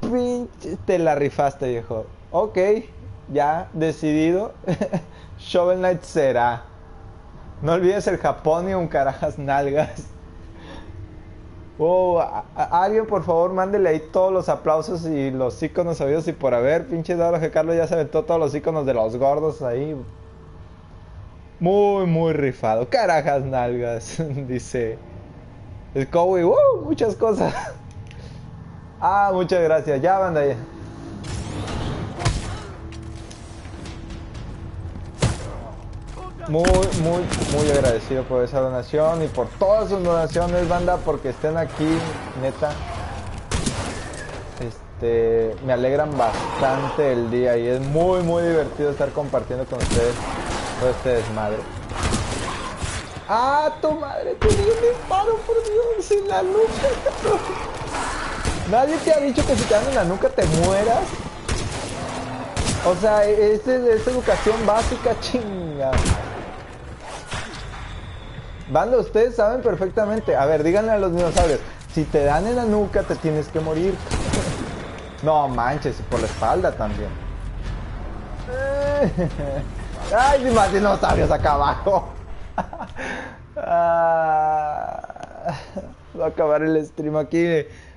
Pinche, te la rifaste, viejo. Ok, ya decidido. (laughs) Shovel Knight será. No olvides el un carajas nalgas. Oh, alguien por favor mándele ahí todos los aplausos y los iconos sabidos y por haber. Pinche Eduardo G. Carlos ya se aventó todos los iconos de los gordos ahí. Muy, muy rifado. Carajas nalgas, (laughs) dice. Scowy, uh, muchas cosas. (laughs) Ah, muchas gracias. Ya, banda. ya. Muy, muy, muy agradecido por esa donación y por todas sus donaciones, banda, porque estén aquí, neta. Este, me alegran bastante el día y es muy, muy divertido estar compartiendo con ustedes todo este desmadre. ¡Ah, tu madre! ¡Te di un disparo, por Dios! ¡En la nuca! (laughs) Nadie te ha dicho que si te dan en la nuca te mueras. O sea, es, es educación básica, chinga. Banda, ustedes saben perfectamente. A ver, díganle a los dinosaurios. Si te dan en la nuca, te tienes que morir. No manches, y por la espalda también. (laughs) Ay, hay más dinosaurios acá abajo. (laughs) Ah, Va a acabar el stream aquí.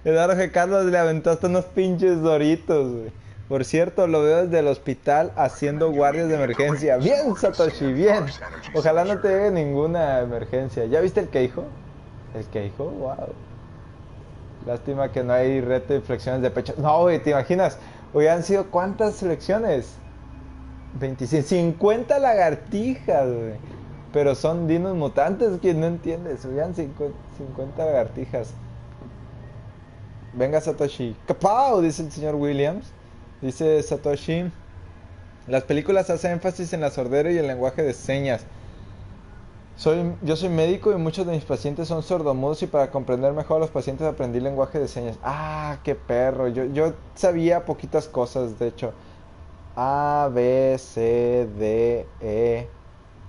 Eduardo G. Carlos le aventó hasta unos pinches doritos, güey. Por cierto, lo veo desde el hospital haciendo guardias de emergencia. Bien, Satoshi, bien. Ojalá no te llegue ninguna emergencia. ¿Ya viste el queijo? ¿El queijo? Wow. Lástima que no hay reto de flexiones de pecho. No, güey, ¿te imaginas? Hubieran sido cuántas flexiones? 25, 50 lagartijas, güey. Pero son dinos mutantes, que no entiendes. Hubieran 50, 50 lagartijas. Venga, Satoshi. ¡Capau! Dice el señor Williams. Dice Satoshi. Las películas hacen énfasis en la sordera y el lenguaje de señas. Soy, yo soy médico y muchos de mis pacientes son sordomudos y para comprender mejor a los pacientes aprendí lenguaje de señas. Ah, qué perro. Yo, yo sabía poquitas cosas, de hecho. A, B, C, D, E.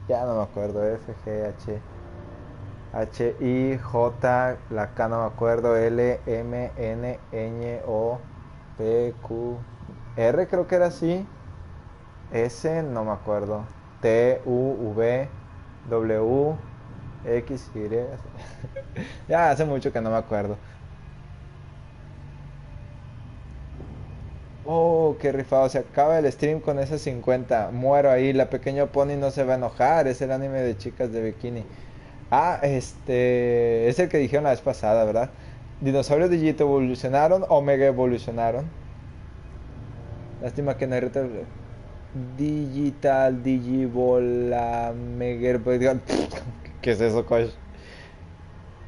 Ya no me acuerdo. F, G, H. H, I, J, la K no me acuerdo. L, M, N, Ñ, O, P, Q. R creo que era así. S, no me acuerdo. T, U, V. W, X, Y. (laughs) ya hace mucho que no me acuerdo. Oh, qué rifado. Se acaba el stream con ese 50. Muero ahí. La pequeña pony no se va a enojar. Es el anime de chicas de bikini. Ah, este. Es el que dijeron la vez pasada, ¿verdad? Dinosaurios digito evolucionaron o mega evolucionaron. Lástima que no hay reto. Digital, Digibola, Meger. (laughs) ¿Qué es eso, coach?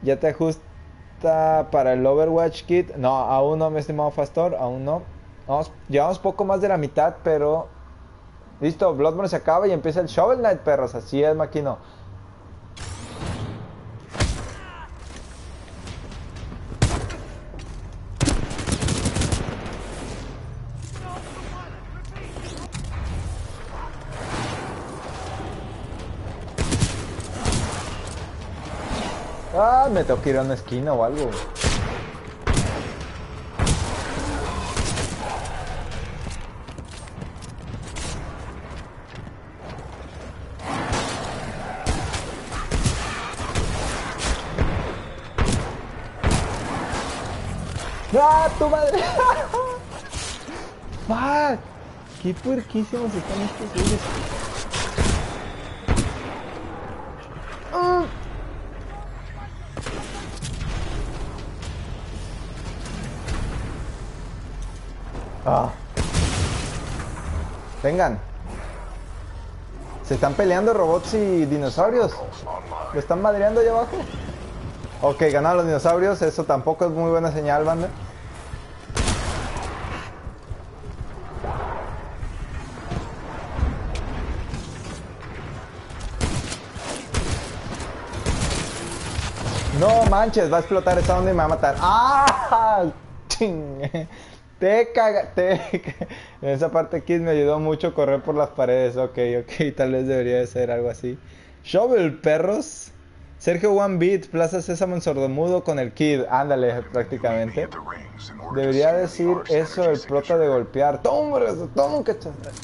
¿Ya te ajusta para el Overwatch Kit? No, aún no, mi estimado Fastor, aún no. Vamos, llevamos poco más de la mitad, pero. Listo, Bloodborne se acaba y empieza el Shovel Knight, perros. Así es, Maquino. Ah, me tengo que ir a una esquina o algo. ¡Ah, tu madre! (laughs) ¡Fuck! ¡Qué puerquísimos están estos güeyes! Ah. Vengan. Se están peleando robots y dinosaurios. ¿Lo están madreando allá abajo? Ok, ganaron los dinosaurios. Eso tampoco es muy buena señal, banda. No manches, va a explotar esa onda y me va a matar. ¡Ah! (laughs) Ching. Te caga, te (laughs) En esa parte Kid me ayudó mucho correr por las paredes. Ok, ok, (laughs) tal vez debería de ser algo así. Shovel, perros. Sergio One Beat, Plaza Sésamo en sordomudo con el Kid. Ándale, prácticamente. Debería decir eso el prota de golpear. Toma, toma un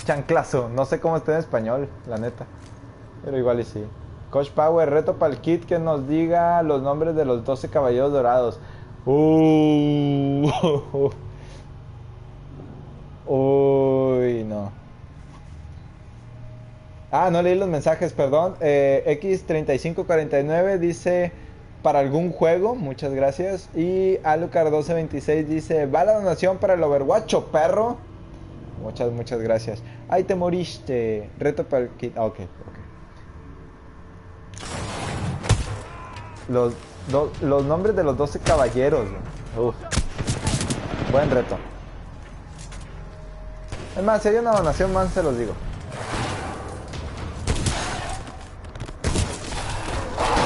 chanclazo. No sé cómo está en español, la neta. Pero igual y sí. Coach Power, reto para el Kid que nos diga los nombres de los 12 caballeros dorados. Uh. (laughs) Uy, no. Ah, no leí los mensajes, perdón. Eh, X3549 dice para algún juego, muchas gracias. Y Alucar1226 dice, va la donación para el Overwatch, perro. Muchas, muchas gracias. Ay, te moriste. Reto para el kit. Ah, ok, ok. Los, do- los nombres de los 12 caballeros. Buen reto. Es más, si hay una donación más, se los digo.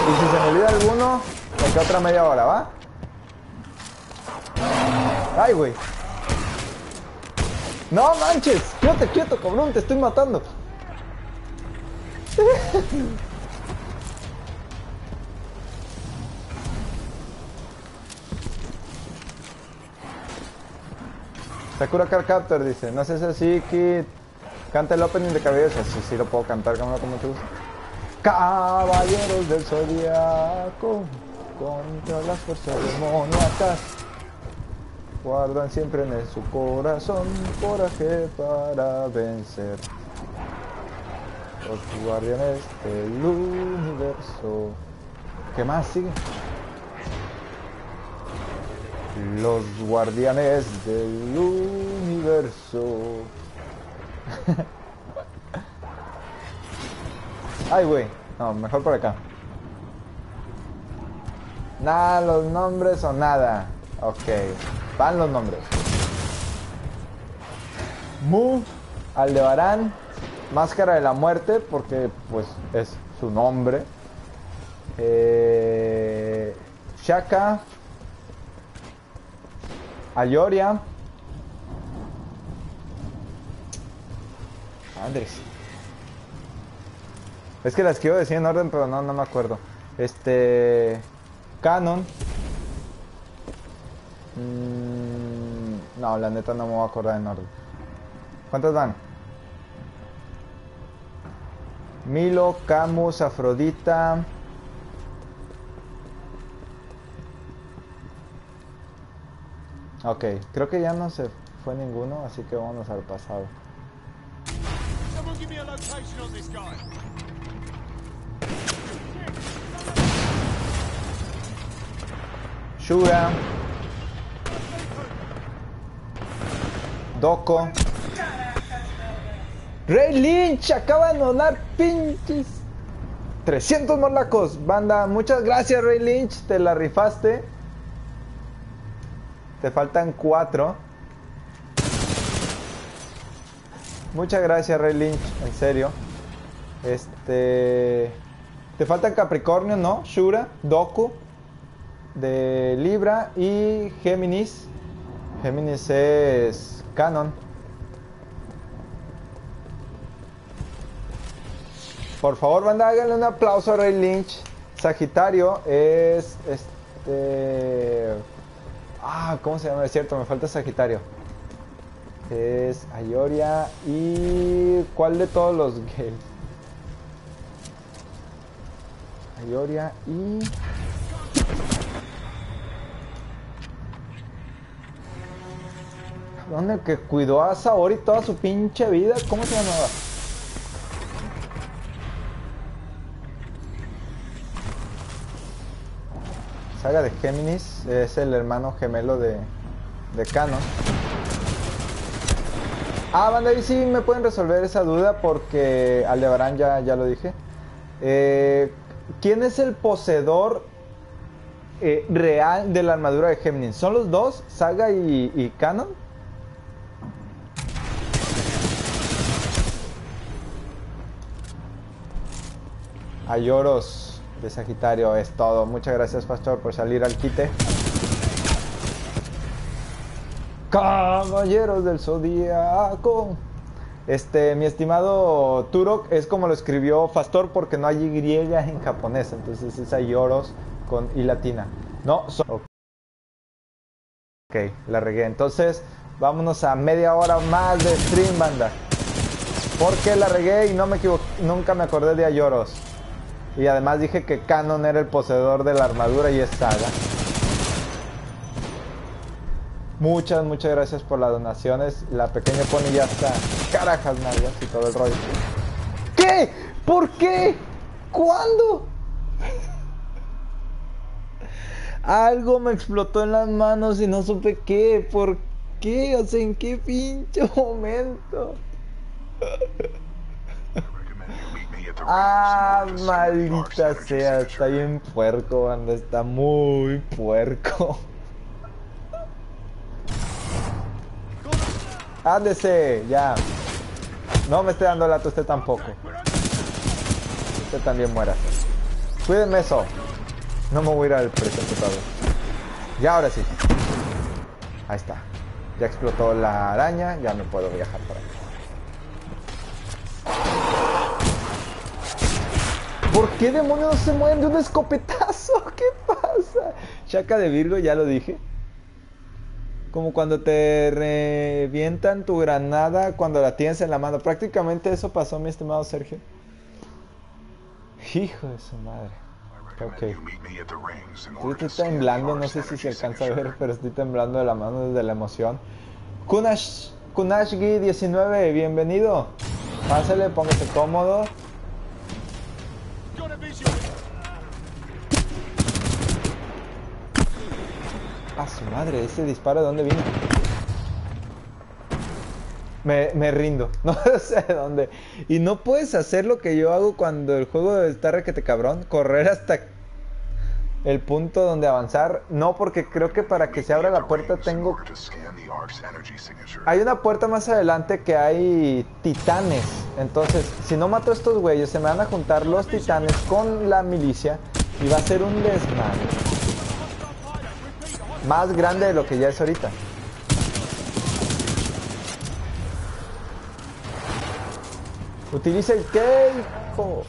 Y si se me olvida alguno, queda otra media hora, ¿va? Ay, güey. No manches, quédate quieto, cabrón, te estoy matando. (laughs) Sakura Card Captor dice, no si así que canta el opening de Caballeros. Sí, sí lo puedo cantar, como como gusta. Caballeros del Zodiaco, contra las fuerzas demoníacas. Guardan siempre en su corazón coraje para vencer. Los guardianes del universo. ¿Qué más sigue? Los guardianes del universo. Ay, güey. No, mejor por acá. Nada, los nombres o nada. Ok. Van los nombres. Mu, Aldebarán, Máscara de la Muerte, porque pues es su nombre. Eh, Shaka, Ayoria, Andrés. Es que las quiero decir en orden, pero no, no me acuerdo. Este. Canon. Mm, no, la neta no me voy a acordar en orden. ¿Cuántas van? Milo, Camus, Afrodita. Ok, creo que ya no se fue ninguno, así que vámonos al pasado. Shura. Doko. Rey Lynch acaba de donar pinches 300 morlacos. Banda, muchas gracias Rey Lynch, te la rifaste. Te faltan 4. Muchas gracias Rey Lynch, en serio. Este... Te faltan Capricornio, ¿no? Shura, Doku, de Libra y Géminis. Géminis es Canon. Por favor, banda, háganle un aplauso a Ray Lynch. Sagitario es este. Ah, ¿cómo se llama? Es cierto, me falta Sagitario. Es Ayoria y. ¿Cuál de todos los gays? Ayoria y. ¿Dónde que cuidó a Saori toda su pinche vida? ¿Cómo se llamaba? Saga de Géminis es el hermano gemelo de, de Canon. Ah, banda, ahí sí me pueden resolver esa duda porque Aldebarán ya, ya lo dije. Eh, ¿Quién es el poseedor eh, real de la armadura de Géminis? ¿Son los dos, Saga y, y Canon? Ayoros de Sagitario es todo. Muchas gracias, Pastor, por salir al quite. Caballeros del Zodíaco. Este, mi estimado Turok, es como lo escribió Pastor porque no hay Y en japonés, entonces es Ayoros con I latina. No, so- ok, la regué. Entonces, vámonos a media hora más de stream, banda. Porque la regué y no me equivoqué, nunca me acordé de Ayoros. Y además dije que Canon era el poseedor de la armadura y es Saga. Muchas, muchas gracias por las donaciones. La pequeña pony ya está. Carajas, nalgas y todo el rollo. ¿Qué? ¿Por qué? ¿Cuándo? (laughs) Algo me explotó en las manos y no supe qué. ¿Por qué? O sea, ¿en qué pinche momento? (laughs) Recommend you meet me at the Ah, maldita sea, está bien puerco, banda, está muy puerco. Ándese, ya. No me esté dando lata usted tampoco. Usted también muera. Cuídenme eso. No me voy a ir al presente todavía. Ya, ahora sí. Ahí está. Ya explotó la araña, ya me puedo viajar para acá. ¿Por qué demonios se mueven de un escopetazo? (laughs) ¿Qué pasa? Chaca de Virgo, ya lo dije. como cuando te revientan tu granada cuando la tienes en la mano. Prácticamente eso pasó, mi estimado Sergio. Hijo de su madre. Ok. Estoy, temblando, no sé si se alcanza a ver, pero estoy temblando de la mano desde la emoción. Kunash, Kunashgi19, bienvenido. Pásale, póngase cómodo. A su madre, ese disparo de dónde vino. Me, me rindo, (laughs) no sé de dónde. Y no puedes hacer lo que yo hago cuando el juego está requete cabrón, correr hasta el punto donde avanzar. No, porque creo que para que se abra la puerta tengo. Hay una puerta más adelante que hay titanes. Entonces, si no mato a estos güeyes, se me van a juntar los titanes con la milicia y va a ser un desmadre. Más grande de lo que ya es ahorita. Utiliza el hijo.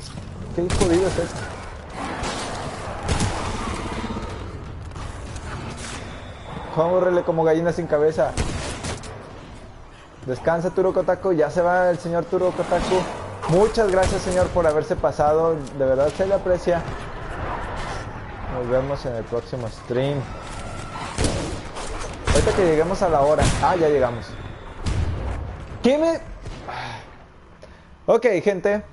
Qué jodido es eso. Córrele como gallina sin cabeza. Descansa Turo Kotaku, ya se va el señor Turo Kotaku. Muchas gracias señor por haberse pasado, de verdad se le aprecia. Nos vemos en el próximo stream. Ahorita que lleguemos a la hora. Ah, ya llegamos. ¿Qué me...? Ok, gente.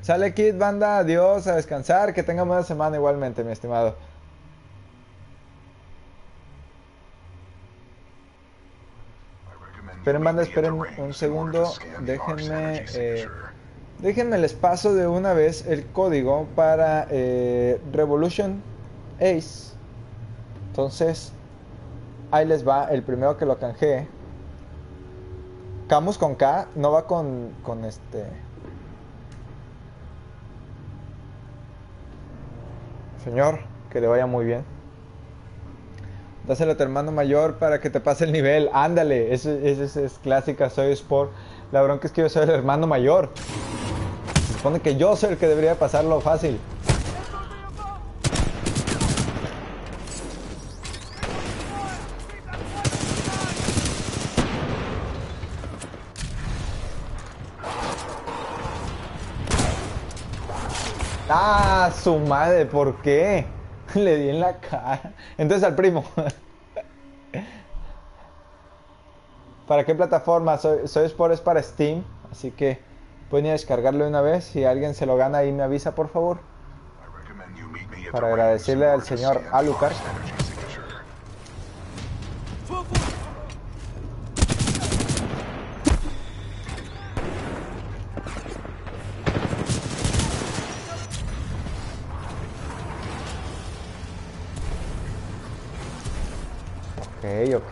Sale Kid, banda, adiós, a descansar, que tengan buena semana igualmente, mi estimado. Esperen, banda, esperen un segundo. Déjenme, eh, déjenme les paso de una vez el código para eh, Revolution Ace. Entonces, ahí les va el primero que lo canjee. Camus con K, no va con, con este. Señor, que le vaya muy bien. Dáselo a tu hermano mayor para que te pase el nivel. Ándale, eso es, es clásica, soy Sport. La bronca es que yo soy el hermano mayor. Se supone que yo soy el que debería pasarlo fácil. Ah, su madre, ¿por qué? (laughs) Le di en la cara. Entonces al primo. (laughs) ¿Para qué plataforma? Soy, soy Sport es para Steam, así que pueden ir a descargarlo de una vez. Si alguien se lo gana ahí me avisa, por favor. Para agradecerle al señor Alucard.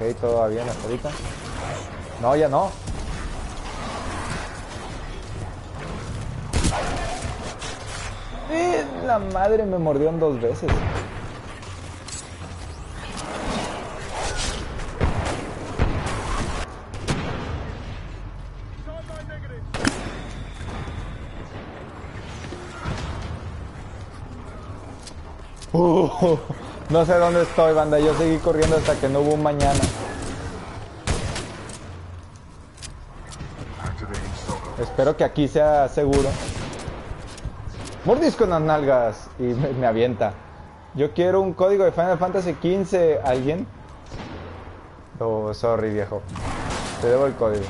Va bien hasta ahorita. No, ya no. Eh, la madre me mordió en dos veces. Uh, (laughs) no sé dónde estoy, banda. Yo seguí corriendo hasta que no hubo un mañana. Espero que aquí sea seguro. Mordisco en las nalgas y me, me avienta. Yo quiero un código de Final Fantasy XV. ¿Alguien? Oh, sorry, viejo. Te debo el código.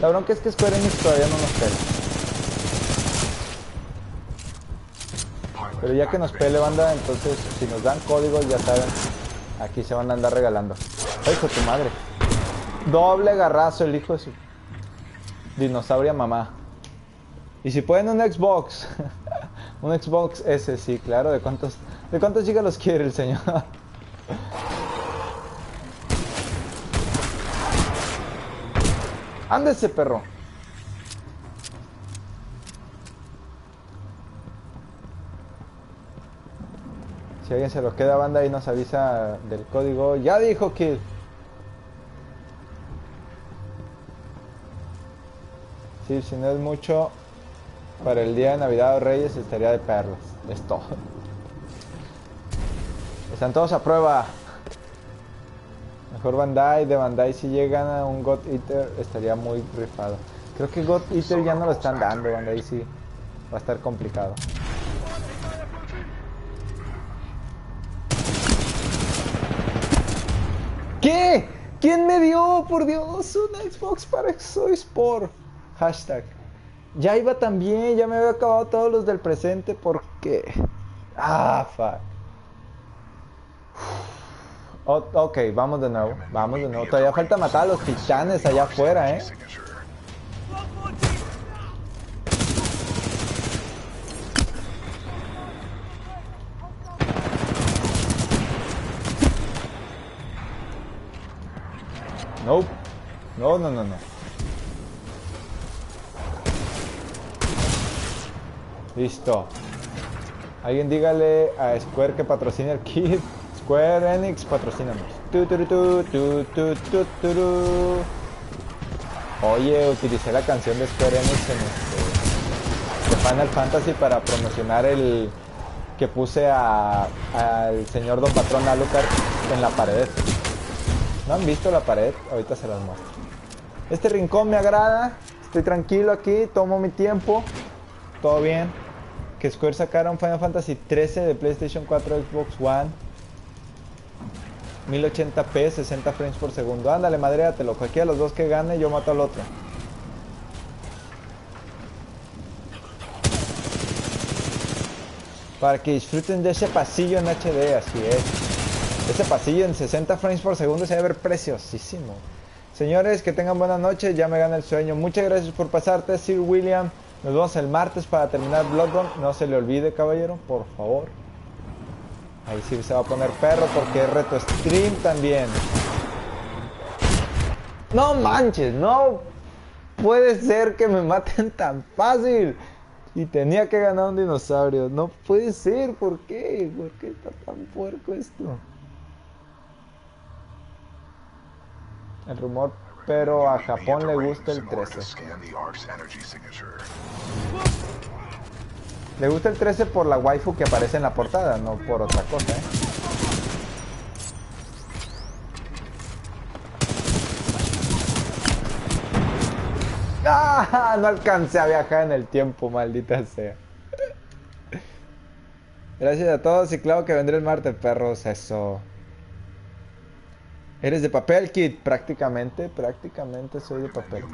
La bronca es que Square Enix todavía no nos pela. Pero ya que nos pele banda, entonces si nos dan códigos, ya saben, aquí se van a andar regalando. ¡Ay, hijo de tu madre! Doble garrazo el hijo de su dinosauria mamá. Y si pueden un Xbox, (laughs) un Xbox S, sí, claro, ¿de cuántos, de cuántos gigas los quiere el señor? (laughs) Ándese, perro. Si alguien se lo queda banda y nos avisa del código, ya dijo que Sí, si no es mucho, para el día de Navidad o Reyes estaría de perlas. Es todo. Están todos a prueba. Mejor Bandai, de Bandai si llegan a un God Eater estaría muy rifado. Creo que God Eater ya no lo están dando, Bandai sí. Va a estar complicado. ¿Qué? ¿Quién me dio, por Dios, un Xbox para Soy Sport? Hashtag. Ya iba también, ya me había acabado todos los del presente, ¿por qué? Ah, fuck. Ok, vamos de nuevo, vamos de nuevo. Todavía falta matar a los titanes allá afuera, ¿eh? Nope. No, no, no, no. Listo. Alguien dígale a Square que patrocine el kit. Square Enix, patrocínanos. Oye, utilicé la canción de Square Enix en este, de Final Fantasy para promocionar el que puse a- al señor Don Patrón Alucard en la pared. ¿No han visto la pared? Ahorita se las muestro. Este rincón me agrada. Estoy tranquilo aquí, tomo mi tiempo. Todo bien. Que Square sacara un Final Fantasy 13 de PlayStation 4 Xbox One. 1080p, 60 frames por segundo. Ándale, madréatelo. Cualquiera de los dos que gane, yo mato al otro. Para que disfruten de ese pasillo en HD, así es. Ese pasillo en 60 frames por segundo se a ver preciosísimo. Señores, que tengan buena noche, ya me gana el sueño. Muchas gracias por pasarte, Sir William. Nos vemos el martes para terminar Bloodborne. No se le olvide, caballero, por favor. Ahí sí se va a poner perro porque es reto stream también. No manches, no puede ser que me maten tan fácil. Y tenía que ganar un dinosaurio. No puede ser, ¿por qué? ¿Por qué está tan puerco esto? El rumor, pero a Japón le gusta el 13. Scan the Ark's energy signature. Le gusta el 13 por la waifu que aparece en la portada, no por otra cosa, ¿eh? ¡Ah! No alcancé a viajar en el tiempo, maldita sea. Gracias a todos y claro que vendré el martes, perros, eso. ¿Eres de papel, Kit? Prácticamente, prácticamente soy de papel.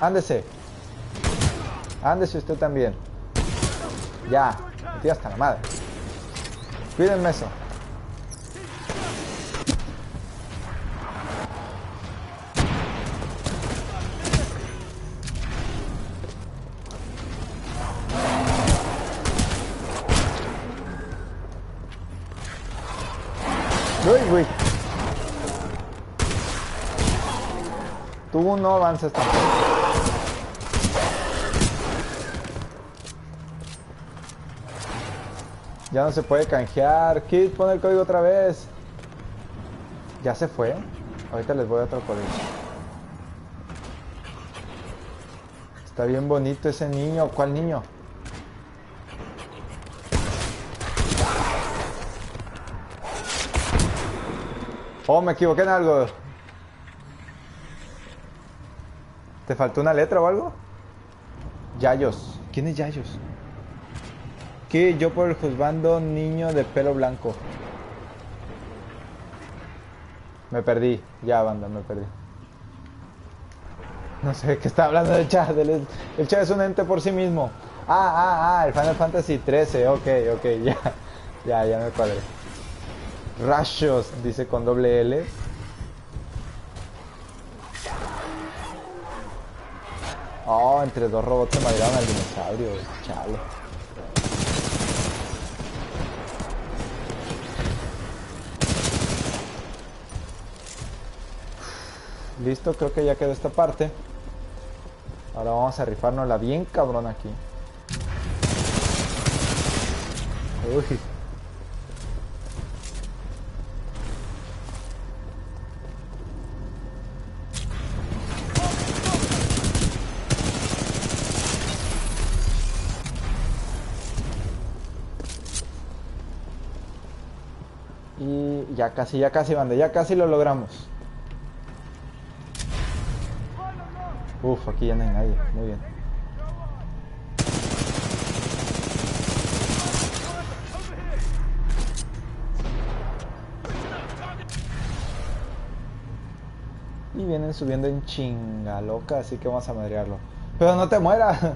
Ándese. Ándese usted también. Ya. Metí hasta la madre. Cuídenme eso. Uy, uy. Tú no avanzas tampoco. Ya no se puede canjear. Kid, pon el código otra vez. Ya se fue. Ahorita les voy a otro código. Está bien bonito ese niño. ¿Cuál niño? Oh, me equivoqué en algo. ¿Te faltó una letra o algo? Yayos. ¿Quién es Yayos? Que yo por el juzgando niño de pelo blanco. Me perdí. Ya, banda, me perdí. No sé qué está hablando del chat. El, el chat es un ente por sí mismo. Ah, ah, ah, el Final Fantasy 13. Ok, ok, ya. Ya, ya me cuadré. Rayos, dice con doble L. Oh, entre dos robots se madrearon al dinosaurio. Chale. Listo, creo que ya quedó esta parte. Ahora vamos a rifárnosla bien cabrón aquí. Uy. Casi, ya casi, banda, ya casi lo logramos. Uf, aquí ya no hay nadie. Muy bien. Y vienen subiendo en chinga loca, así que vamos a madrearlo. Pero no te mueras. (laughs)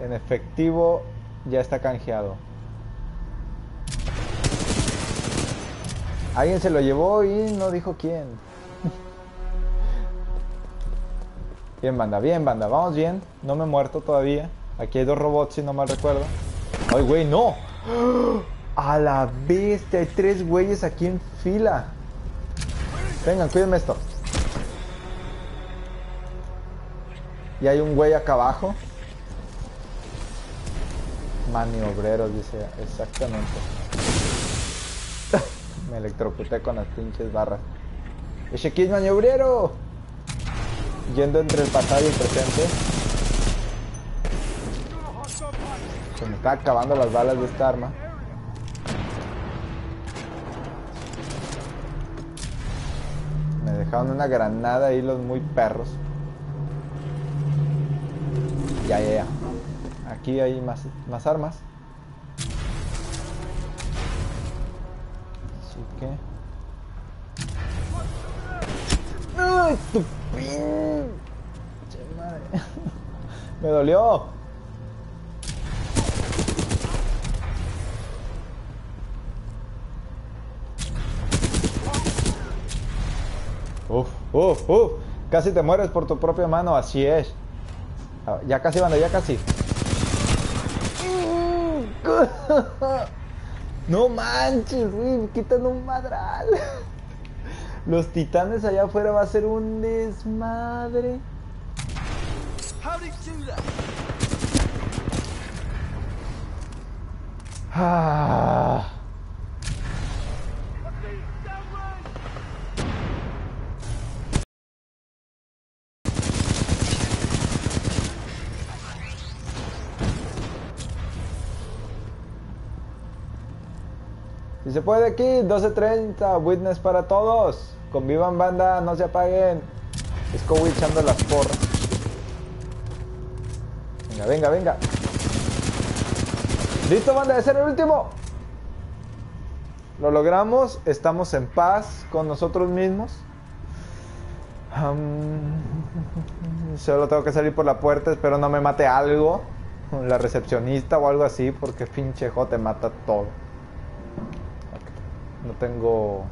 En efectivo ya está canjeado. Alguien se lo llevó y no dijo quién. Bien, banda, bien, banda. Vamos bien. No me he muerto todavía. Aquí hay dos robots, si no mal recuerdo. ¡Ay, güey, no! A la bestia, hay tres güeyes aquí en fila. Vengan, cuídenme esto. Y hay un güey acá abajo. Maniobreros, dice. Exactamente. Me electrocuté con las pinches barras. Es maniobrero. Yendo entre el pasado y el presente. Se me está acabando las balas de esta arma. Me dejaron una granada ahí los muy perros. Ya, ya, ya. Aquí hay más, más armas. ¡Ay, tu pinche madre! (laughs) ¡Me dolió! Uf, uf, uf. Casi te mueres por tu propia mano, así es. Ah, Ya casi, banda, ya casi. (laughs) No manches, me quitan un madral. (laughs) Los titanes allá afuera va a ser un desmadre. Ah. Si se puede aquí, 12.30, witness para todos. Convivan banda, no se apaguen. Scowy echando las porras. Venga, venga, venga. Listo, banda, de ser el último. Lo logramos, estamos en paz con nosotros mismos. Solo tengo que salir por la puerta, espero no me mate algo. La recepcionista o algo así, porque pinche jote mata todo. No tengo...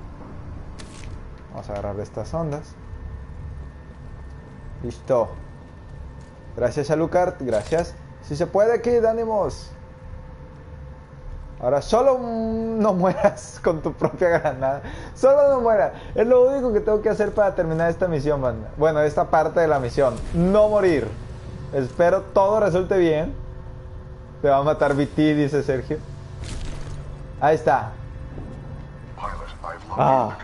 Vamos a agarrar estas ondas. Listo. Gracias a Lucart, gracias. Si se puede, Kid, ánimos. Ahora solo no mueras (laughs) con tu propia granada. Solo no mueras. Es lo único que tengo que hacer para terminar esta misión, banda. Bueno, esta parte de la misión. No morir. Espero todo resulte bien. Te va a matar BT, dice Sergio. Ahí está. Ah.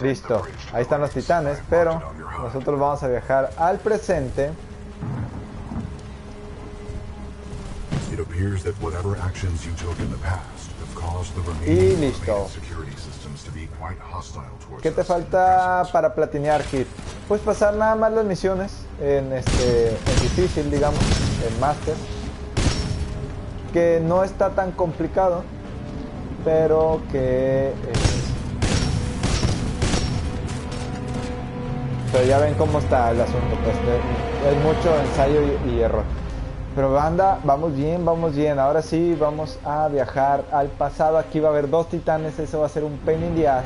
Listo. Ahí están los titanes, pero nosotros vamos a viajar al presente. It appears that whatever actions you took in the past have caused the Y listo. ¿Qué te falta para platinear, Kit? Pues pasar nada más las misiones en este en difícil, digamos, en Master. Que no está tan complicado, pero que... eh, pero ya ven cómo está el asunto, pues es mucho ensayo y, y error. Pero banda, vamos bien, vamos bien. Ahora sí vamos a viajar al pasado. Aquí va a haber dos titanes, eso va a ser un pain in the ass.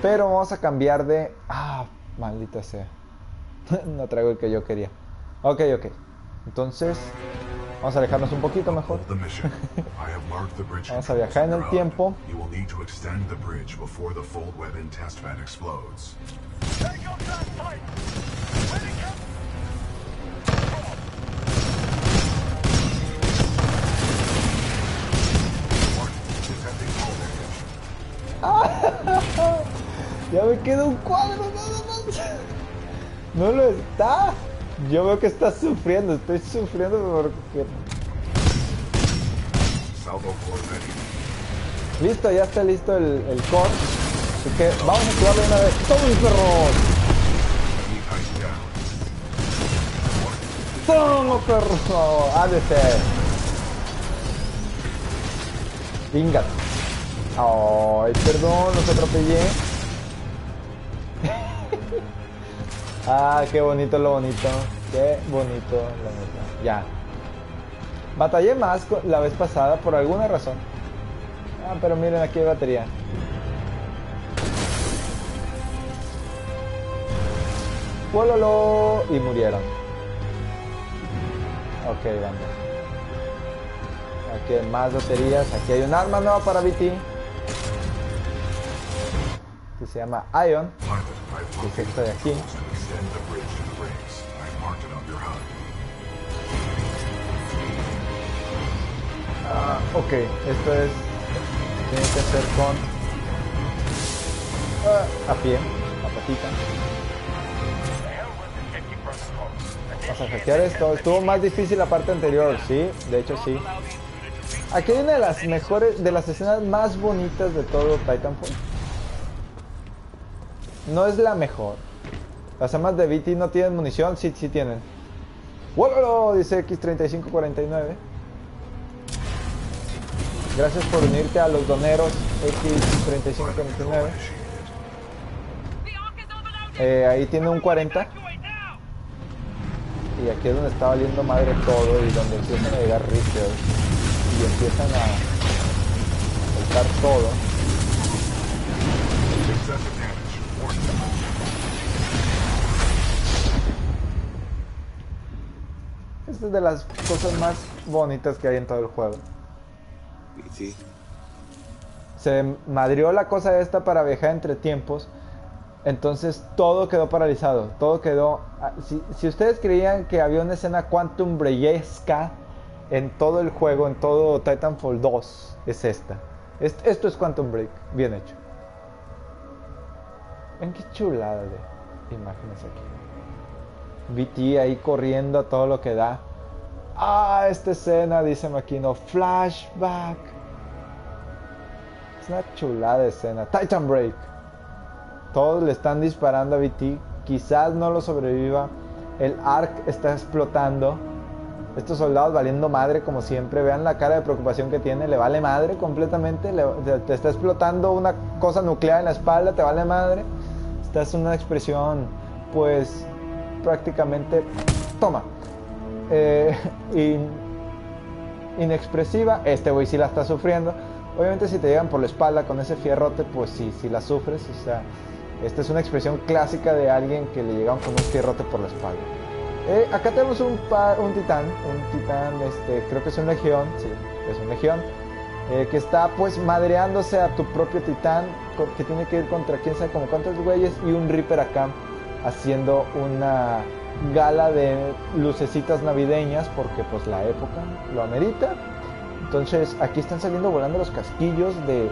Pero vamos a cambiar de... Ah, maldita sea. (laughs) no traigo el que yo quería. Ok, ok. Entonces, vamos a alejarnos un poquito mejor. (laughs) Vamos a viajar en el tiempo. (laughs) Ya me queda un cuadro nada más. No lo está. Yo veo que está sufriendo. Estoy sufriendo porque... Listo, ya está listo el, el core. Que vamos a activarlo una vez. ¡Tomen, perros! ¡Toma, perro! Ha de ser. Venga. Ay, perdón, los atropellé. (laughs) ah, qué bonito lo bonito. Qué bonito lo bonito. Ya. Batallé más la vez pasada por alguna razón. Ah, pero miren, aquí hay batería. ¡Pololo! Y murieron. Ok, vamos. Aquí hay más baterías. Aquí hay un arma nueva para BT. Que se llama Ion. Que es de aquí. Ah, ok, esto es. Tiene que hacer con. ah, a pie, a patita. Protocol. Vamos a hackear esto. Estuvo más difícil la parte anterior, sí, de hecho sí. Aquí hay una de las mejores, de las escenas más bonitas de todo Titanfall. No es la mejor. Las armas de BT no tienen munición, sí, sí tienen. ¡Wololo! Dice X3549. Gracias por unirte a los doneros X3549. Eh, ahí tiene un 40. Y aquí es donde está valiendo madre todo y donde empiezan a llegar Richter y empiezan a, soltar todo. Esta es de las cosas más bonitas que hay en todo el juego. BT. Se madrió la cosa esta para viajar entre tiempos. Entonces todo quedó paralizado. Todo quedó. ah, Si, ustedes creían que había una escena Quantum Breakesca en todo el juego, en todo Titanfall 2, es esta. Es- esto es Quantum Break, bien hecho. Ven qué chulada de imágenes aquí. BT ahí corriendo a todo lo que da. Ah, esta escena, dice Makino. Flashback. Es una chulada escena. Titan Break. Todos le están disparando a BT. Quizás no lo sobreviva. El ARC está explotando. Estos soldados valiendo madre como siempre. Vean la cara de preocupación que tiene. Le vale madre completamente. Le- te, está explotando una cosa nuclear en la espalda. Te vale madre. Esta es una expresión pues prácticamente... Toma. Eh, (laughs) in- inexpresiva. Este güey sí la está sufriendo. Obviamente si te llegan por la espalda con ese fierrote, pues sí, sí la sufres. O sea, esta es una expresión clásica de alguien que le llegaron con un fierrote por la espalda. Eh, acá tenemos un, pa- un titán, un titán, este, creo que es un legión, sí, es un legión, eh, que está pues madreándose a tu propio titán, que tiene que ir contra quién sabe como cuántos güeyes, y un Reaper acá haciendo una gala de lucecitas navideñas, porque pues la época lo amerita. Entonces aquí están saliendo volando los casquillos de...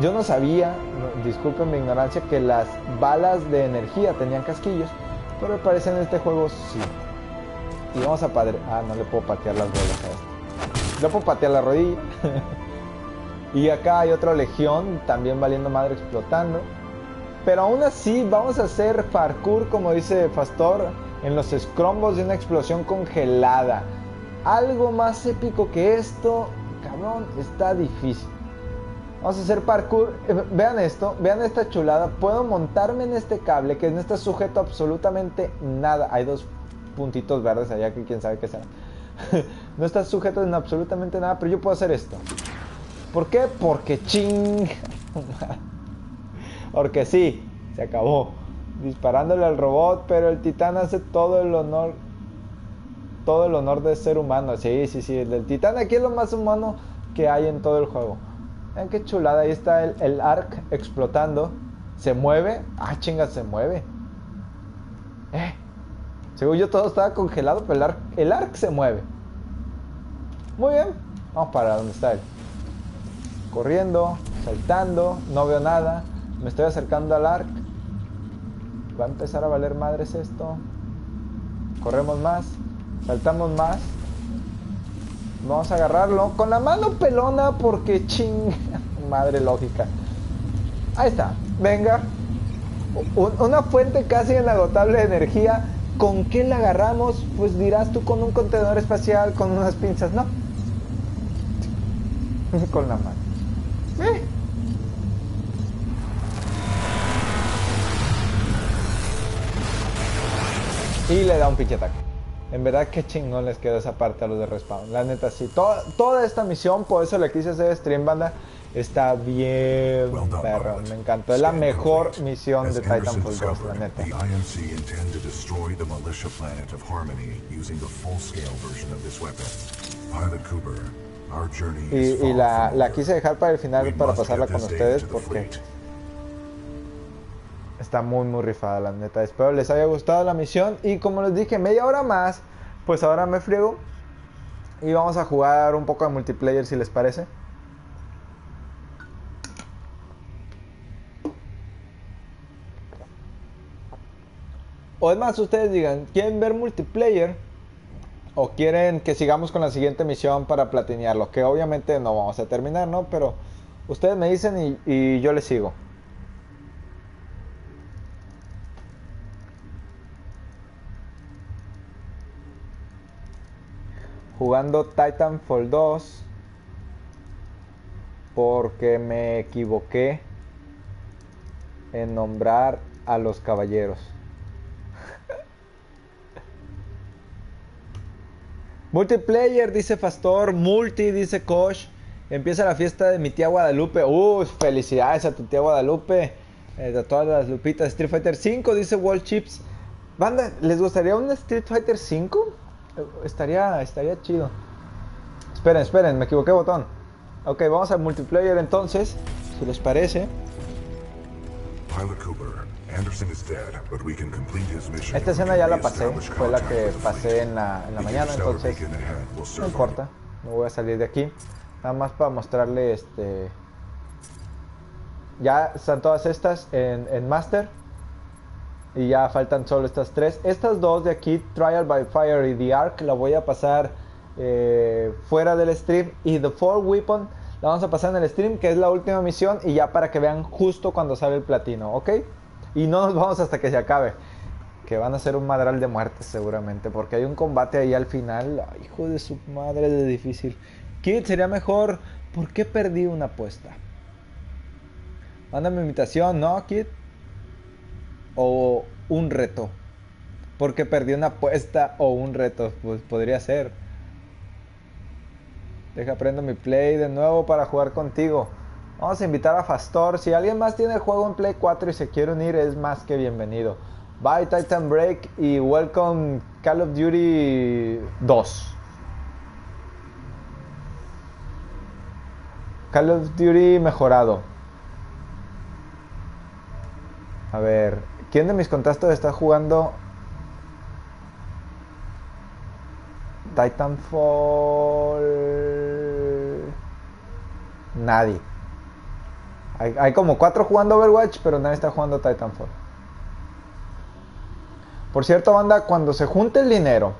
Yo no sabía, no- disculpen mi ignorancia, que las balas de energía tenían casquillos, pero me parece en este juego sí. Y vamos a padre... Ah, no le puedo patear las bolas a este. Le puedo patear la rodilla. (laughs) y acá hay otra legión, también valiendo madre explotando. Pero aún así vamos a hacer parkour, como dice Fastor, en los escrombos de una explosión congelada. Algo más épico que esto, cabrón, está difícil. Vamos a hacer parkour. Eh, Vean esto, vean esta chulada. Puedo montarme en este cable que no está sujeto a absolutamente nada. Hay dos puntitos verdes allá que quién sabe qué será. (laughs) no está sujeto en absolutamente nada, pero yo puedo hacer esto. ¿Por qué? Porque ching. (laughs) Porque sí, se acabó. Disparándole al robot, pero el titán hace todo el honor. Todo el honor de ser humano. Sí, sí, sí. El titán aquí es lo más humano que hay en todo el juego. Vean qué chulada. Ahí está el, el arc explotando. Se mueve. Ah, chinga, se mueve. Eh. Según yo todo estaba congelado, pero el arc, el arc se mueve. Muy bien. Vamos para donde está él. Corriendo, saltando, no veo nada. Me estoy acercando al arc. Va a empezar a valer madres esto. Corremos más. Saltamos más. Vamos a agarrarlo con la mano pelona porque ching (laughs) madre lógica. Ahí está, venga. Un- una fuente casi inagotable de energía. ¿Con qué la agarramos? Pues dirás tú con un contenedor espacial, con unas pinzas, ¿no? (laughs) con la mano. Eh. Y le da un pinche ataque. En verdad que chingón les quedó esa parte a los de Respawn. La neta sí. Toda, toda esta misión, por eso le quise hacer stream banda. Está bien Well done, perro. Me encantó. Es la mejor misión As de Titanfall 2, la neta. The IMC intend to destroy the militia planet of Harmony using the full-scale version of this weapon. Pilot Cooper, our journey Y, is y la, la quise dejar para el final We para pasarla con ustedes porque. Está muy muy rifada la neta. Espero les haya gustado la misión y como les dije, media hora más, pues ahora me friego y vamos a jugar un poco de multiplayer si les parece. O es más, ustedes digan, ¿quieren ver multiplayer? O quieren que sigamos con la siguiente misión para platinearlo. Que obviamente no vamos a terminar, ¿no? Pero ustedes me dicen y, y yo les sigo. Jugando Titanfall 2. Porque me equivoqué en nombrar a los caballeros. (laughs) Multiplayer, dice Fastor. Multi, dice Kosh. Empieza la fiesta de mi tía Guadalupe. Uh, felicidades a tu tía Guadalupe. Eh, a todas las lupitas. Street Fighter 5, dice Wall Chips. Banda, ¿les gustaría un Street Fighter 5? Estaría, estaría chido. Esperen, esperen, me equivoqué botón. Ok, vamos al multiplayer entonces. Si les parece. Pilot Cooper, Anderson is dead, but we can complete his mission. Esta escena ya la pasé. Fue la que pasé en la, en la mañana, entonces no importa. No voy a salir de aquí. Nada más para mostrarle este. Ya están todas estas en, en Master. Y ya faltan solo estas tres. Estas dos de aquí, Trial by Fire y The Ark, la voy a pasar eh, fuera del stream. Y The Fall Weapon la vamos a pasar en el stream, que es la última misión. Y ya para que vean justo cuando sale el platino, ¿ok? Y no nos vamos hasta que se acabe. Que van a ser un madral de muertes seguramente. Porque hay un combate ahí al final. Hijo de su madre de difícil. Kid, sería mejor. ¿Por qué perdí una apuesta? Mándame invitación, ¿no, Kid? O un reto. Porque perdí una apuesta o un reto. Pues podría ser. Deja prendo mi play de nuevo para jugar contigo. Vamos a invitar a Fastor. Si alguien más tiene el juego en Play 4 y se quiere unir, es más que bienvenido. Bye Titan Break y welcome Call of Duty 2. Call of Duty mejorado. A ver, ¿quién de mis contactos está jugando Titanfall? Nadie. Hay, hay como cuatro jugando Overwatch, pero nadie está jugando Titanfall. Por cierto, banda, cuando se junte el dinero.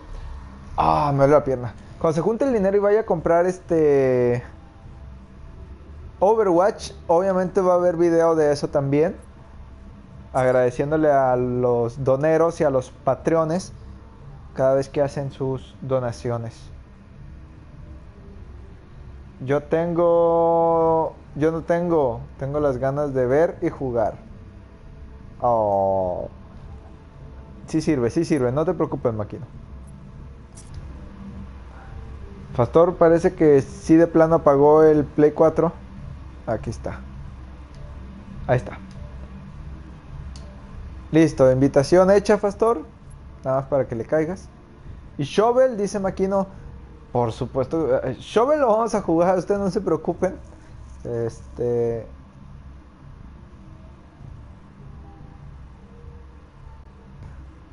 Ah, me duele la pierna. Cuando se junte el dinero y vaya a comprar este. Overwatch, obviamente va a haber video de eso también. Agradeciéndole a los doneros y a los patreones cada vez que hacen sus donaciones. Yo tengo. Yo no tengo. Tengo las ganas de ver y jugar. Oh. Sí sirve, sí sirve. No te preocupes, máquina. Pastor parece que sí de plano apagó el Play 4. Aquí está. Ahí está. Listo, invitación hecha, Pastor. Nada más para que le caigas. Y Shovel, dice Maquino. Por supuesto. eh, Shovel lo vamos a jugar, ustedes no se preocupen. Este.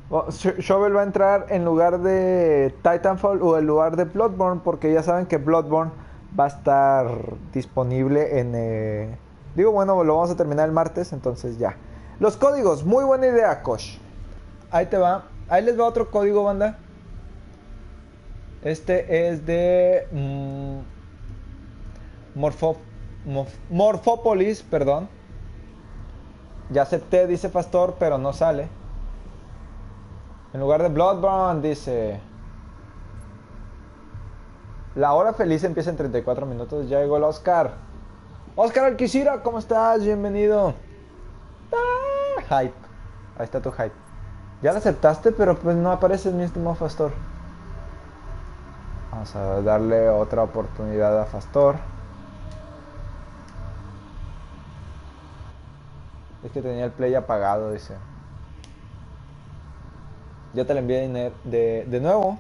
Oh, Sh- Shovel va a entrar en lugar de Titanfall o en lugar de Bloodborne porque ya saben que Bloodborne va a estar disponible en... eh, Digo, bueno, lo vamos a terminar el martes, entonces ya. Los códigos, muy buena idea, Kosh. Ahí te va. Ahí les va otro código, banda. Este es de... mm, Morpho, Mo- Morphópolis, perdón. Ya acepté, dice Pastor, pero no sale. En lugar de Bloodborne, dice. La hora feliz empieza en 34 minutos. Ya llegó el Oscar. Oscar Alquicira, ¿cómo estás? Bienvenido. Hype. Ahí está tu hype. Ya lo aceptaste, pero pues no apareces, mi estimado Fastor. Vamos a darle otra oportunidad a Fastor. Es que tenía el play apagado, dice. Ya te lo envié de, de, de nuevo.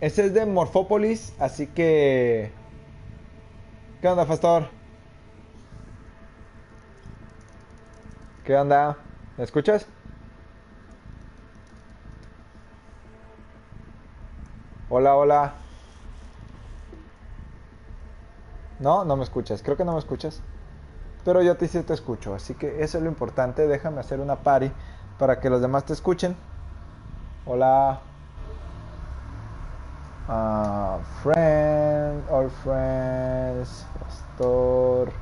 Este es de Morphópolis, así que... ¿Qué onda, Fastor? ¿Qué onda? ¿Me escuchas? Hola, hola. No, no me escuchas. Creo que no me escuchas. Pero yo te sí te escucho. Así que eso es lo importante. Déjame hacer una party para que los demás te escuchen. Hola. Ah, friend, all friends, pastor.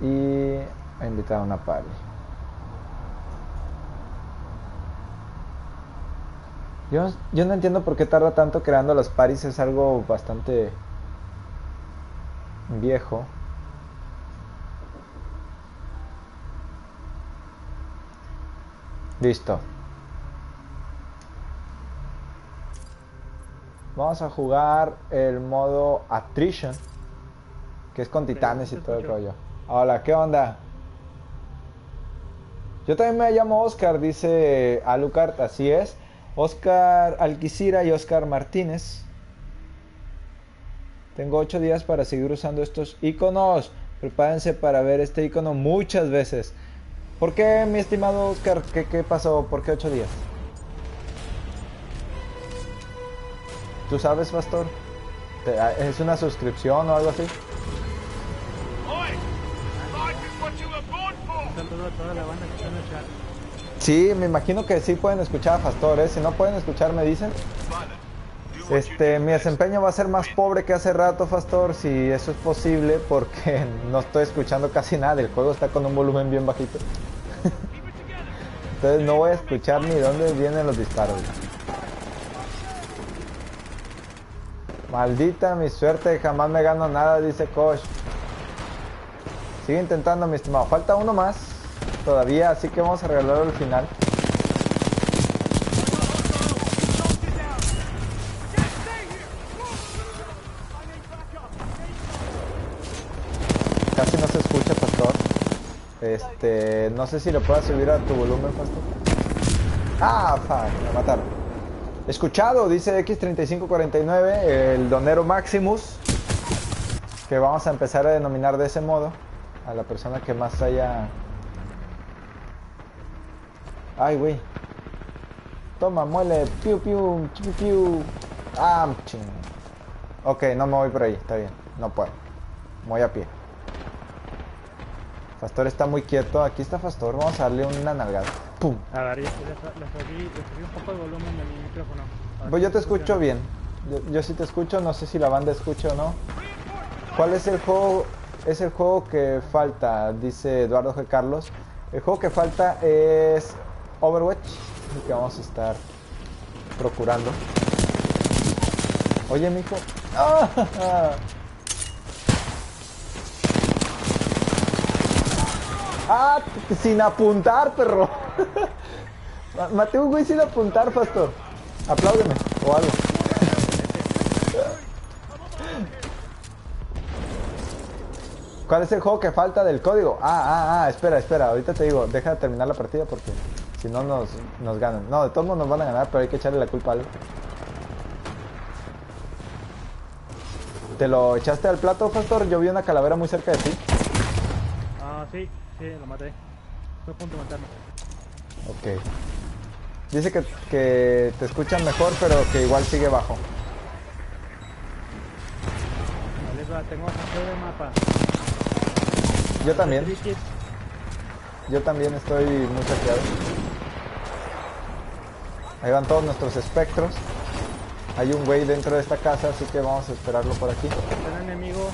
Y a invitar a una party. Yo, yo no entiendo por qué tarda tanto creando los paris, es algo bastante viejo. Listo. Vamos a jugar el modo Attrition, que es con titanes y todo el rollo. Hola, ¿qué onda? Yo también me llamo Oscar, dice Alucard, así es. Oscar Alquicira y Oscar Martínez. Tengo 8 días para seguir usando estos iconos. Prepárense para ver este icono muchas veces. ¿Por qué, mi estimado Oscar? ¿Qué, qué pasó? ¿Por qué 8 días? ¿Tú sabes, Pastor? ¿Te- ¿Es una suscripción o algo así? Saludo a toda la banda que está en chat. Sí, me imagino que sí pueden escuchar a Pastor, ¿eh? Si no pueden escuchar, me dicen. Este, mi desempeño va a ser más pobre que hace rato, Pastor, si eso es posible, porque (laughs) no estoy escuchando casi nada. El juego está con un volumen bien bajito. Entonces no voy a escuchar ni dónde vienen los disparos. Maldita mi suerte, jamás me gano nada, dice Kosh. Sigue intentando, mi estimado. Falta uno más todavía, así que vamos a regalarlo al final. Casi no se escucha, Pastor. Este, no sé si lo puedas subir a tu volumen, Pastor. Ah, fuck, me mataron. Escuchado, dice X3549, el donero Maximus, que vamos a empezar a denominar de ese modo a la persona que más haya... Ay, güey. Toma, muele, piu, piu, piu, piu. Ah, ching. Ok, no me voy por ahí, está bien, no puedo. Me voy a pie. Fastor está muy quieto, aquí está Fastor, vamos a darle una nalgada. ¡Pum! A ver, le, subí, un poco el volumen de mi micrófono. Pues yo te escucho bien. Yo, yo sí te escucho, no sé si la banda escucha o no. ¿Cuál es el juego? Es el juego que falta, dice Eduardo G. Carlos. El juego que falta es Overwatch, el que vamos a estar procurando. Oye, mijo. ¡Ah! (laughs) ¡Ah! Sin apuntar, perro. Ma- Maté un güey sin apuntar, Pastor. Apláudeme o algo. ¿Cuál es el juego que falta del código? Ah, ah, ah, espera, espera, ahorita te digo, deja de terminar la partida porque si no nos, nos ganan. No, de todos modos nos van a ganar, pero hay que echarle la culpa a algo. ¿Te lo echaste al plato, Pastor? Yo vi una calavera muy cerca de ti. Ah, sí, sí, lo maté. Estoy a punto de matarme. Ok. Dice que, que te escuchan mejor, pero que igual sigue bajo. Vale, va, tengo bastante de mapa. Yo también. Yo también estoy muy saqueado. Ahí van todos nuestros espectros. Hay un güey dentro de esta casa, así que vamos a esperarlo por aquí. Está un enemigo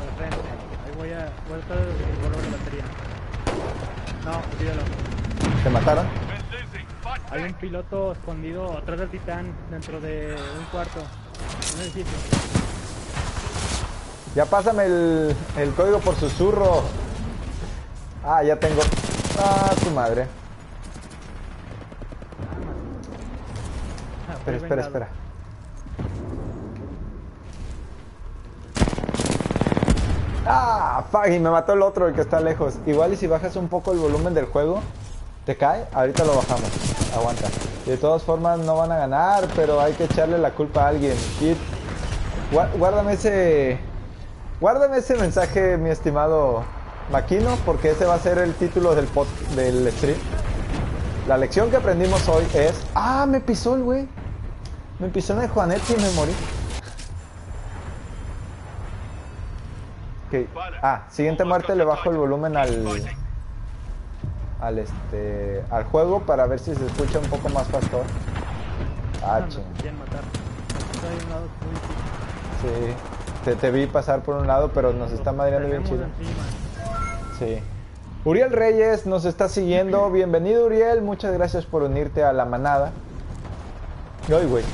al frente. Ahí voy a, voy a estar el de batería. No, olvídalo. ¿Te mataron? Hay un piloto escondido atrás del titán dentro de un cuarto. Un edificio. Ya pásame el, el código por susurro. Ah, ya tengo. Ah, tu madre. Ah, Espera, espera, espera. Ah, fuck, y me mató el otro, el que está lejos. Igual y si bajas un poco el volumen del juego, ¿te cae? Ahorita lo bajamos. Aguanta. De todas formas no van a ganar, pero hay que echarle la culpa a alguien. Kid, guárdame ese... Guárdame ese mensaje, mi estimado Maquino, porque ese va a ser el título del, pod, del stream. La lección que aprendimos hoy es... Ah, me pisó el güey. Me pisó en el Juanetti y me morí. Ok. Ah, siguiente muerte le bajo el volumen al... Al este... Al juego para ver si se escucha un poco más pastor. Ah, Ah, ching. Sí. Te, te vi pasar por un lado, pero nos está madreando bien chido. Sí. Uriel Reyes nos está siguiendo. Bienvenido, Uriel. Muchas gracias por unirte a la manada. Ay, güey.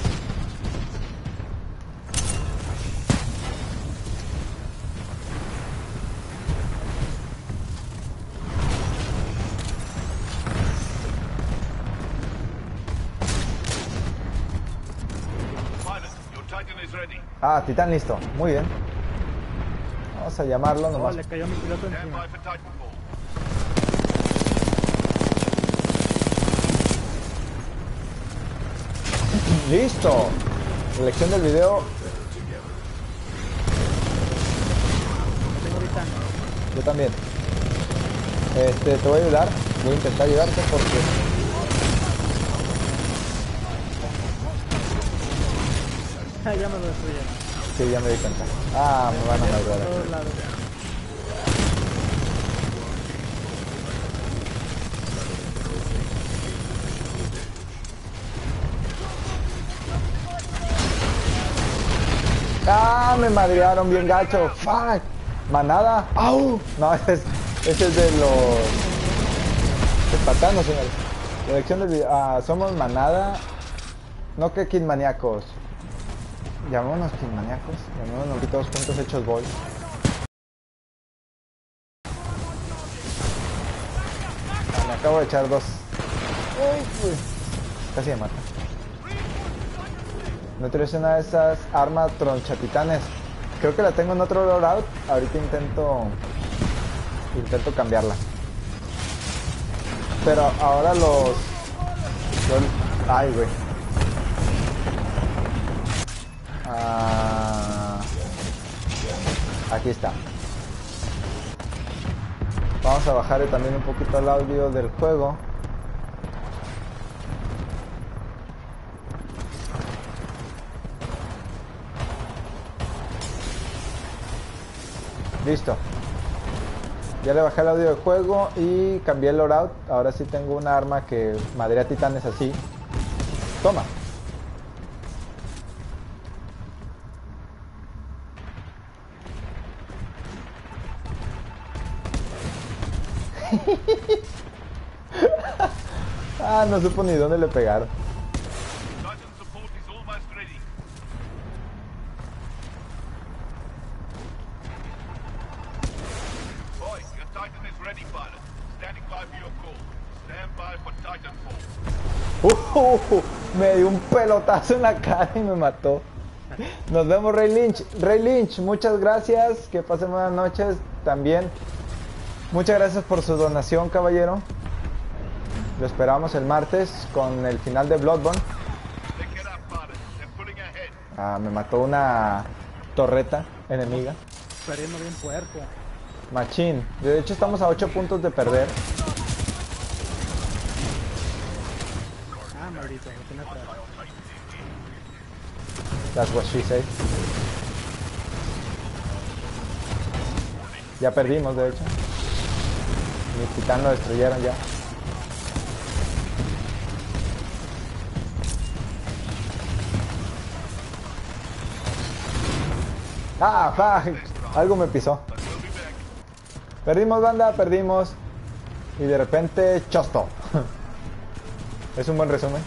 Ah, Titán listo. Muy bien. Vamos a llamarlo Oh, nomás. le cayó a mi piloto Stand encima. by for Titanfall. Listo. Selección del video. Yo también. Este, te voy a ayudar. Voy a intentar ayudarte porque. Ya me lo destruyeron. Sí, ya me di cuenta. Ah, me van a todos lados. Ah, me madrearon bien gacho. Fuck. Manada. Au. No, (laughs) ese es, ese es de los espartanos, señores. Dirección del video. Ah, somos manada. No que kidmaníacos. Llamémonos kidmaníacos. Llamémonos todos juntos hechos boy. Ah, me acabo de echar dos. Casi me mata. No utilizo una de esas armas tronchatitanes. Creo que la tengo en otro loadout. Ahorita intento. Intento cambiarla. Pero ahora los. los- ay, güey. Aquí está. Vamos a bajar también un poquito el audio del juego. Listo. Ya le bajé el audio del juego y cambié el loadout. Ahora sí tengo una arma que madera titanes así. Toma. Ah, no supo ni dónde le pegaron. Uh, me dio un pelotazo en la cara y me mató. Nos vemos, Ray Lynch. Ray Lynch, muchas gracias. Que pasen buenas noches también. Muchas gracias por su donación, caballero. Lo esperamos el martes con el final de Bloodborne. Ah, me mató una torreta enemiga. Perdiendo bien puerco. Machín. De hecho, estamos a 8 puntos de perder. Ah, maldito, atrás. That's what she said. Ya perdimos, de hecho. Mi titán lo destruyeron ya. Ah, fuck. Algo me pisó. Perdimos, banda, perdimos. Y de repente, chosto. (laughs) es un buen resumen.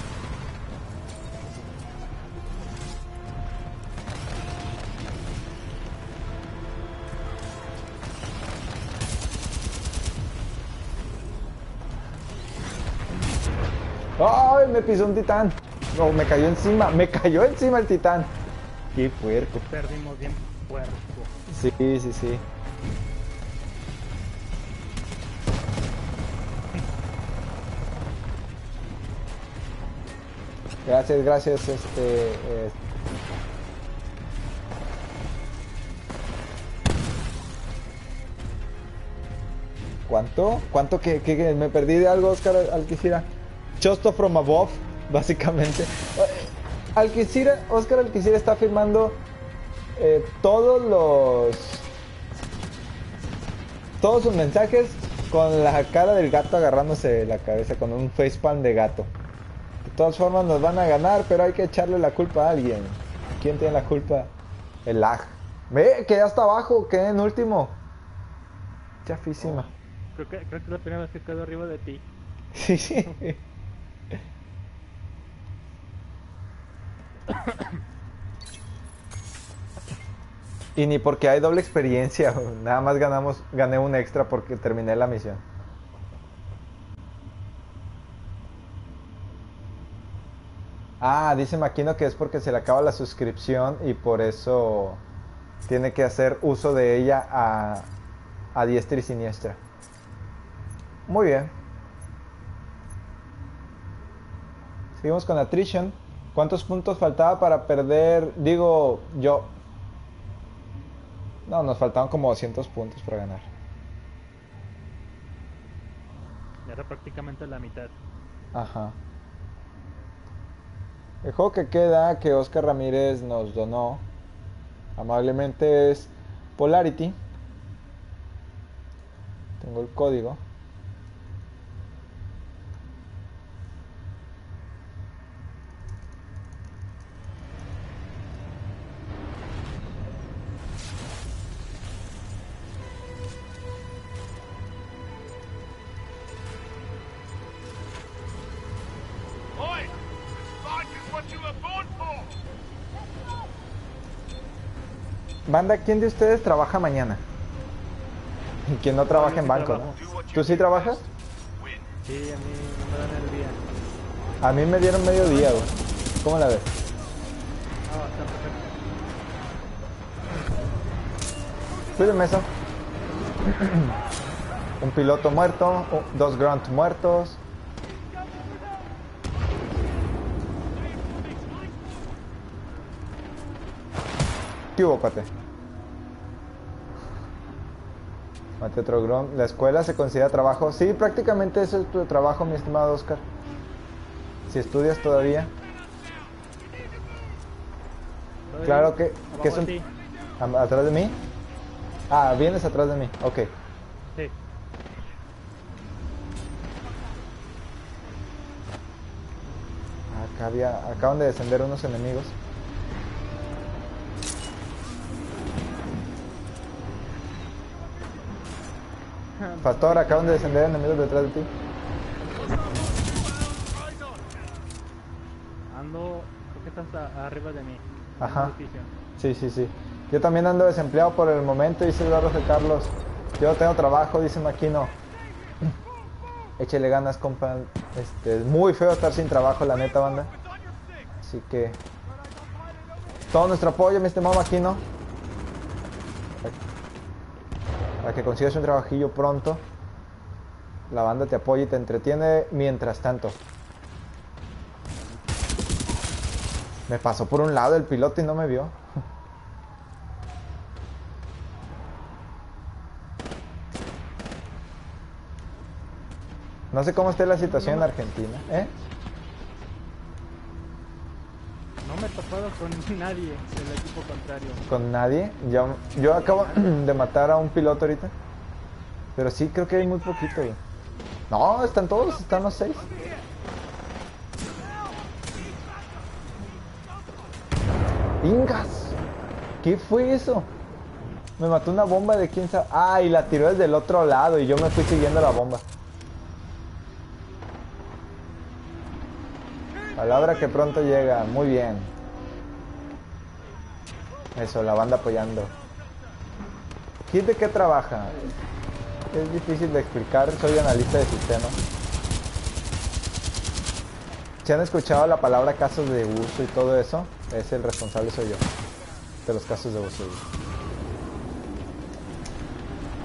¡Ay! Me pisó un titán. No, me cayó encima. Me cayó encima el titán. Qué puerco. Perdimos bien Sí, sí, sí. Gracias, gracias, este... eh, ¿Cuánto? ¿Cuánto que, me perdí de algo, Oscar Alquicira? Chosto from above, (laughs) básicamente. Alquicira, Oscar Alquicira está firmando eh, todos los todos sus mensajes con la cara del gato agarrándose la cabeza con un facepalm de gato. De todas formas nos van a ganar, pero hay que echarle la culpa a alguien. ¿Quién tiene la culpa? El lag. Ve, que ya está abajo, quedé en último. Chafísima. Creo que, creo que es la primera vez que quedo arriba de ti. Sí, sí. (coughs) (coughs) Y ni porque hay doble experiencia, (laughs) nada más ganamos, gané un extra porque terminé la misión. Ah, dice Maquino que es porque se le acaba la suscripción y por eso tiene que hacer uso de ella a, a diestra y siniestra. Muy bien. Seguimos con Attrition. ¿Cuántos puntos faltaba para perder? Digo, yo. No, nos faltaban como 200 puntos para ganar. Era prácticamente la mitad. Ajá. El juego que queda, que Oscar Ramírez nos donó amablemente es Polarity. Tengo el código. Banda, ¿quién de ustedes trabaja mañana? Y quien no trabaja en banco. ¿Tú sí trabajas? Sí, a mí me dan el día. A mí me dieron medio día, güey. ¿Cómo la ves? Ah, está perfecto. Cuídeme eso. Un piloto muerto, dos grunt muertos. ¿Qué hubo, pate? Mate otro grunt. ¿La escuela se considera trabajo? Sí, prácticamente eso es tu trabajo, mi estimado Oscar. Si estudias todavía. Claro que, que es de un... ti. ¿Am- ¿Atrás de mí? Ah, vienes atrás de mí. Ok. Sí. Acá había, acaban de descender unos enemigos. Pastor, acaban de descender enemigos detrás de ti. Ando, creo que estás arriba de mí. Ajá. Sí, sí, sí. Yo también ando desempleado por el momento, dice Eduardo G. Carlos. Yo tengo trabajo, dice Maquino. (laughs) Échele ganas, compa. Este, es muy feo estar sin trabajo, la neta, banda. Así que... Todo nuestro apoyo, mi estimado Maquino. Para que consigas un trabajillo pronto. La banda te apoya y te entretiene mientras tanto. Me pasó por un lado el piloto y no me vio. No sé cómo esté la situación en Argentina, ¿eh? No me he con (laughs) nadie del equipo contrario. Con nadie. Yo, yo acabo de matar a un piloto ahorita. Pero sí, creo que hay muy poquito. güey. No, están todos, están los seis. Ingas. ¿Qué fue eso? Me mató una bomba de quién sabe. Ah, y la tiró desde el otro lado y yo me fui siguiendo la bomba. Palabra que pronto llega. Muy bien. Eso, la banda apoyando. ¿Quién de qué trabaja? Es difícil de explicar. Soy analista de sistemas. Si han escuchado la palabra casos de uso y todo eso, es el responsable soy yo. De los casos de uso.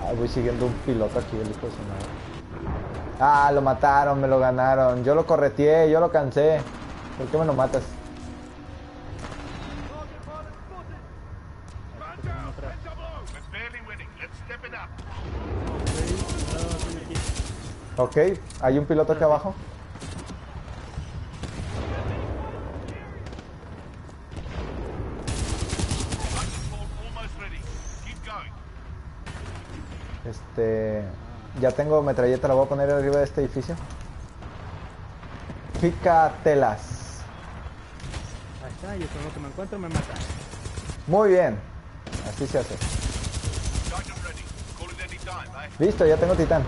Ah, voy siguiendo un piloto aquí, el hijo de su madre. Ah, lo mataron, me lo ganaron. Yo lo correteé, yo lo cansé. ¿Por qué me lo matas? Ok, hay un piloto aquí abajo. Este. Ya tengo metralleta, la voy a poner arriba de este edificio. Picatelas. Ahí está, yo con lo que me encuentro me mata. Muy bien. Así se hace. Listo, ya tengo titán.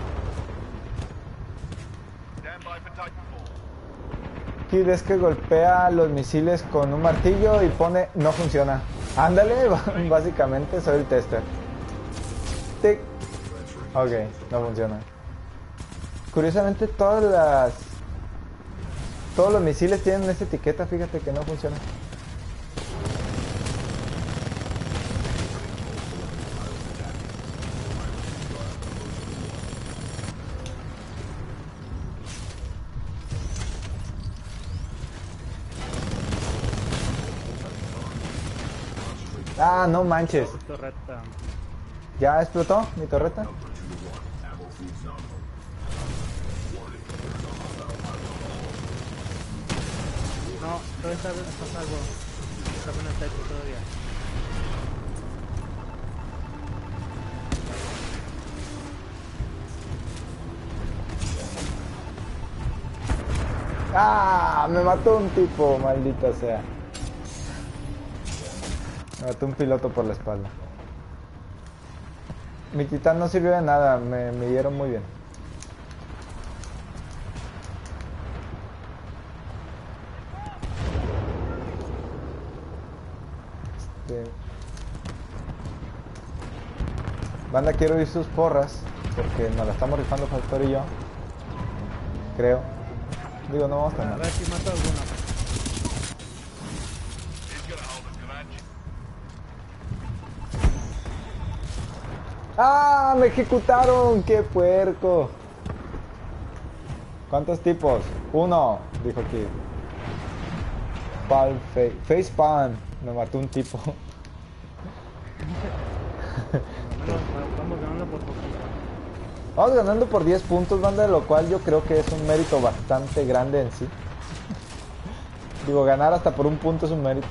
Stand by for Aquí ves que golpea los misiles con un martillo y pone no funciona. Ándale, (laughs) básicamente soy el tester. Tic. Ok, no funciona. Curiosamente todas las todos los misiles tienen esa etiqueta, fíjate que no funciona. Ah, no manches. Torreta. ¿Ya explotó mi torreta? No, todavía está, está salvo. Está en el techo todavía. ¡Ah! Me mató un tipo, maldita sea. Mató un piloto por la espalda. Mi titán no sirvió de nada, me, me dieron muy bien. Este... Banda, quiero oír sus porras, porque nos la estamos rifando Factor y yo. Creo. Digo, no vamos A mal. ver si mato alguno. ¡Ah! ¡Me ejecutaron! ¡Qué puerco! ¿Cuántos tipos? Uno, dijo aquí. Face, face palm. Me mató un tipo. Bueno, (laughs) vamos ganando por. Vamos ganando por 10 puntos, banda, lo cual yo creo que es un mérito bastante grande en sí. Digo, ganar hasta por un punto es un mérito.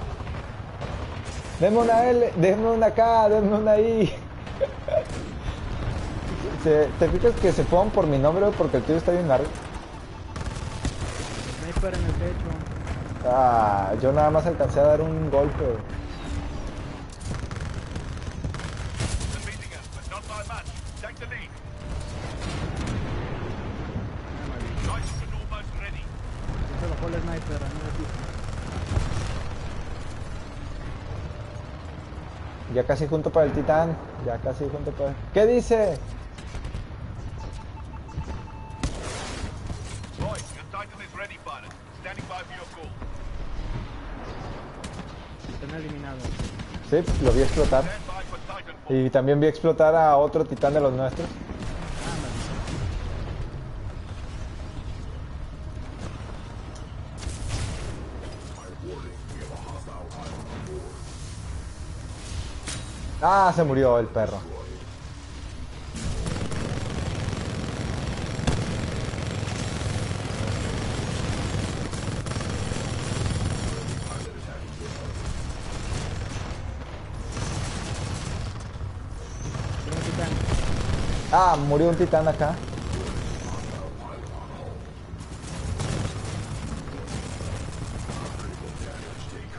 Denme una L, denme una K, denme una I. (laughs) Se- ¿Te fijas que se fueron por mi nombre porque el tuyo está bien largo? Sniper en el techo. Ah, yo nada más alcancé a dar un golpe. Ya casi junto para el titán. Ya casi junto para... ¿Qué dice? Sí, lo vi explotar. Y también vi explotar a otro titán de los nuestros. Ah, se murió el perro. Ah, murió un titán acá.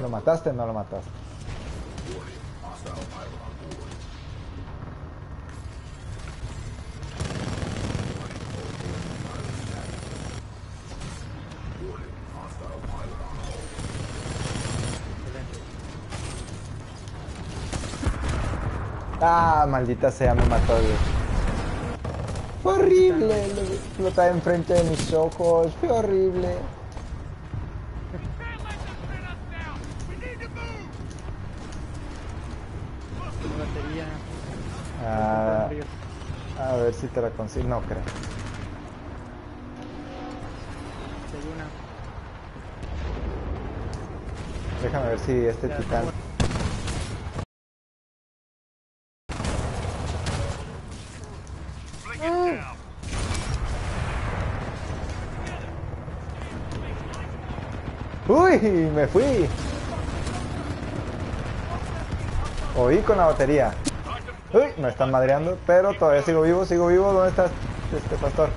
¿Lo mataste o no lo mataste? Ah, maldita sea, me mató Dios. Fue horrible, lo vi explotar enfrente de mis ojos. Fue horrible. Batería. Ah, a ver si te la consigo. No creo. Déjame ver si este titán. ¡Uy! Me fui. Oí con la batería. ¡Uy! Me están madreando, pero todavía sigo vivo, sigo vivo. ¿Dónde estás, este pastor?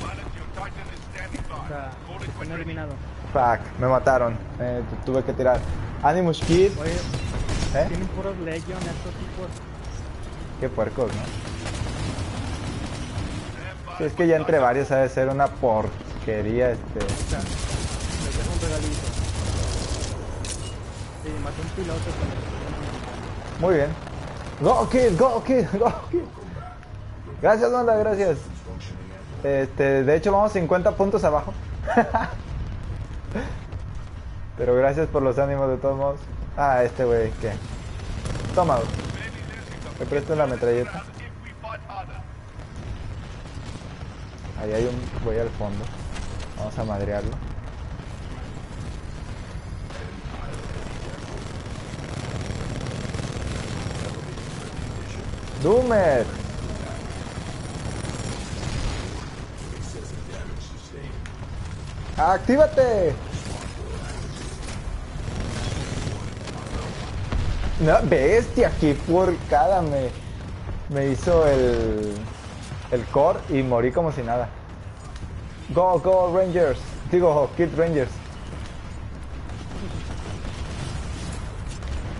Pilot, your Titan is standing O by. sea, Call it están when ready. eliminados. Fuck, me mataron. Eh, tu- tuve que tirar. Animus Kid. Oye, ¿Eh? tienen puros Legion estos tipos. Qué puercos, ¿no? Sí, es que ya entre varios ha de ser una porquería este. O sea, les dejo un Sí, mató un Muy bien. Go Kid, go Kid, (laughs) go Kid. Gracias, banda, gracias. Este, de hecho vamos 50 puntos abajo. (laughs) Pero gracias por los ánimos de todos modos. Ah, este güey, ¿qué? Toma. Me presto la metralleta. Ahí hay un güey al fondo. Vamos a madrearlo. Doomer. ¡Actívate! No, bestia, qué porcada me, me hizo el, el core y morí como si nada. Go, go, Rangers. Digo, Kid Rangers.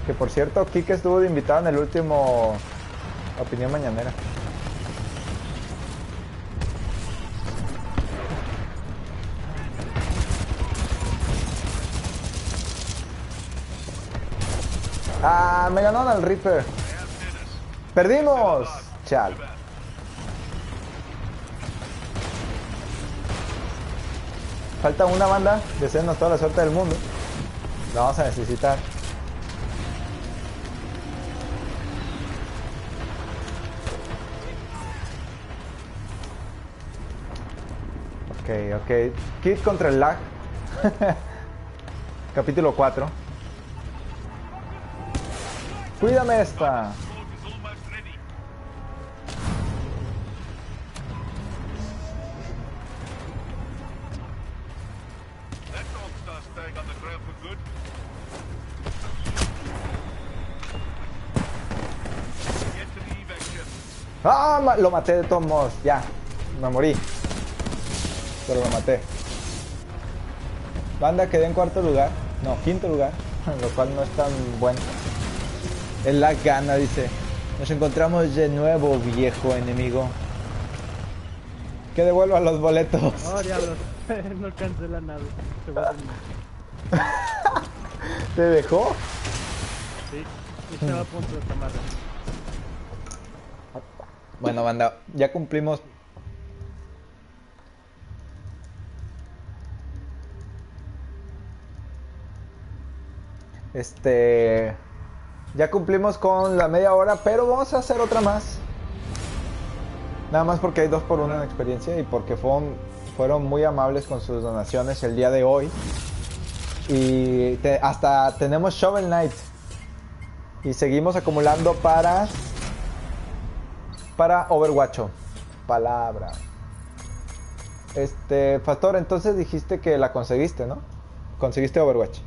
Que por cierto, Kike estuvo de invitado en el último Opinión Mañanera. Ah, me ganaron al Reaper. Perdimos. Chal. Falta una banda. Deseenos toda la suerte del mundo. La vamos a necesitar. Ok, ok. Kit contra el lag. (laughs) Capítulo 4. Cuídame esta. ¡Ah! Lo maté de todos modos. Ya. Me morí. Pero lo maté. Banda quedé en cuarto lugar. No, quinto lugar. (laughs) Lo cual no es tan bueno. El lag gana, dice. Nos encontramos de nuevo, viejo enemigo. Que devuelva los boletos. Oh, diablos. (laughs) no cancela nada. Se va a (laughs) dormir. ¿Te dejó? Sí. Estaba a punto de tomar. Bueno, banda, ya cumplimos. Este. Ya cumplimos con la media hora, pero vamos a hacer otra más. Nada más porque hay dos por uno en experiencia y porque fueron, muy amables con sus donaciones el día de hoy. Y hasta tenemos Shovel Knight. Y seguimos acumulando para para Overwatch. Palabra. Este, Pastor, entonces dijiste que la conseguiste, ¿no? Conseguiste Overwatch.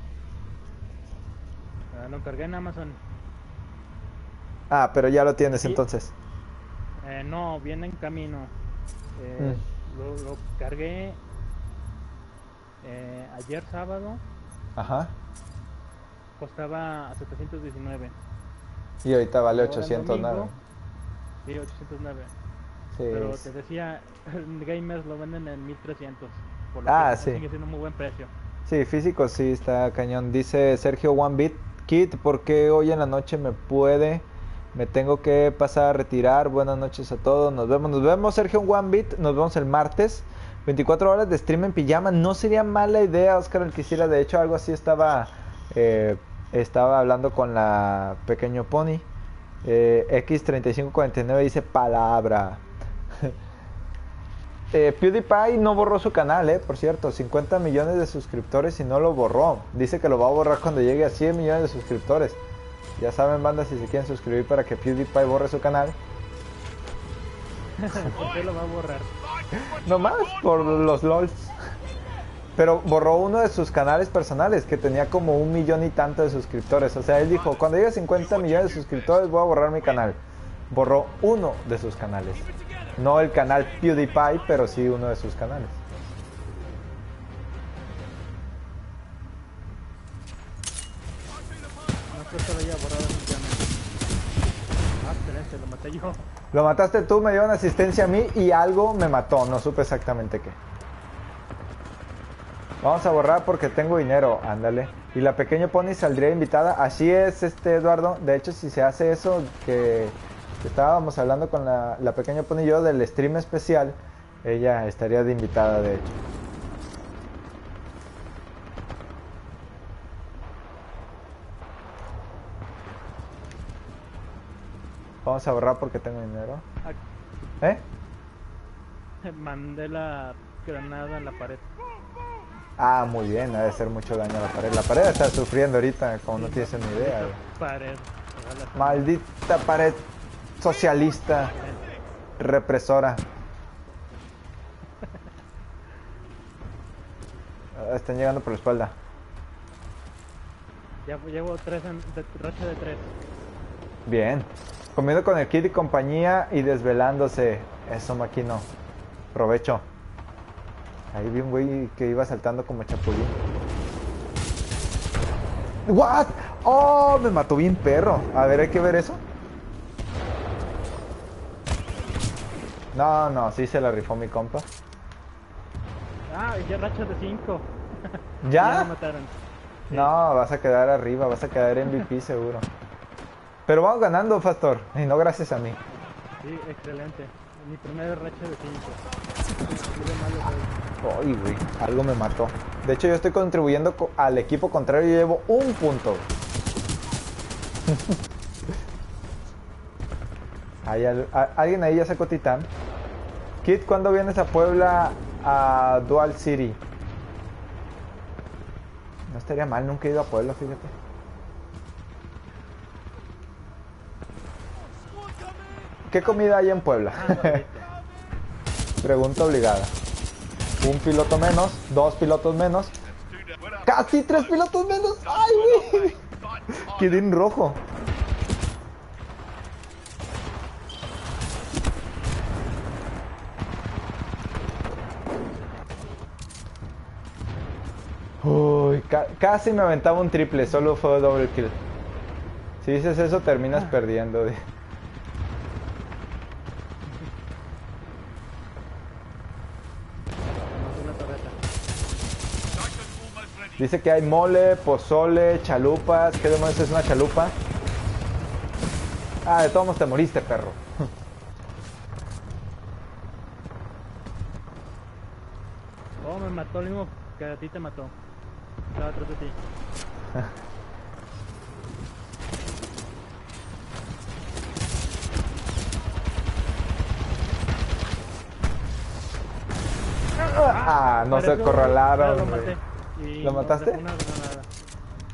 Lo cargué en Amazon. Ah, pero ya lo tienes Sí. entonces. Eh, no, viene en camino. Eh, Mm. lo, lo cargué eh, ayer sábado. Ajá. Costaba 719. Y ahorita vale Ahora el 809. domingo, Sí, 809. Sí. Pero te decía, (laughs) gamers lo venden en 1300. Por lo Ah, que sí. Sigue siendo un muy buen precio. Sí, físico sí está cañón. Dice Sergio One Bit Kit, ¿por qué hoy en la noche me puede? Me tengo que pasar a retirar. Buenas noches a todos. Nos vemos. Nos vemos, Sergio One Bit. Nos vemos el martes. 24 horas de stream en pijama. No sería mala idea, Oscar, el que hiciera. De hecho, algo así estaba. eh, estaba hablando con la pequeño Pony. Eh, X3549 dice palabra. (laughs) Eh, PewDiePie no borró su canal, eh, por cierto, 50 millones de suscriptores y no lo borró. Dice que lo va a borrar cuando llegue a 100 millones de suscriptores. Ya saben, banda, si se quieren suscribir para que PewDiePie borre su canal. (laughs) ¿Por qué lo va a borrar? Nomás por los LOLs. Pero borró uno de sus canales personales que tenía como un millón y tanto de suscriptores. O sea, él dijo, cuando llegue a 50 millones de suscriptores voy a borrar mi canal. Borró uno de sus canales. No el canal PewDiePie, pero sí uno de sus canales. Lo mataste tú, me dio una asistencia a mí y algo me mató, no supe exactamente qué. Vamos a borrar porque tengo dinero, ándale. Y la pequeña pony saldría invitada. Así es, este Eduardo. De hecho, si se hace eso que estábamos hablando con la, la pequeña pony y yo del stream especial, ella estaría de invitada, de hecho. Vamos a borrar porque tengo dinero. ¿Eh? Mandé la granada en la pared. Ah, muy bien, ha de hacer mucho daño a la pared. La pared está sufriendo ahorita, como no tienes ni idea. Pared. Maldita pared socialista, represora. Ah, Están llegando por la espalda. Ya llevo tres en, de, racha de tres. Bien. Comiendo con el kid y compañía y desvelándose. Eso, maquino. Provecho. Ahí vi un güey que iba saltando como chapulín. ¿What? ¡Oh! Me mató bien perro. A ver, hay que ver eso. No, no, sí se la rifó mi compa. Ah, ya racha de cinco. (laughs) ¿Ya? me mataron. Sí. No, vas a quedar arriba, vas a quedar MVP (laughs) seguro. Pero vamos ganando, Fastor. Y no gracias a mí. Sí, excelente. Mi primera racha de cinco. Así de malo soy. Ay, güey, algo me mató. De hecho, yo estoy contribuyendo co- al equipo contrario y llevo un punto. (laughs) Hay al- ¿Alguien ahí ya sacó Titán? Kit, ¿cuándo vienes a Puebla a Dual City? No estaría mal, nunca he ido a Puebla, fíjate. ¿Qué comida hay en Puebla? (laughs) Pregunta obligada. Un piloto menos, dos pilotos menos, casi tres pilotos menos. ¡Ay, güey! Quedé en rojo. Uy, ca- casi me aventaba un triple, solo fue doble kill. Si dices eso, terminas perdiendo. una torreta. Dice que hay mole, pozole, chalupas. ¿Qué demonios es una chalupa? Ah, de todos modos te moriste, perro. Oh, me mató lo mismo que a ti te mató. Estaba atrás de ti. Ah, no se acorralaron. Lo güey. maté. Y ¿Lo me mataste? Una granada.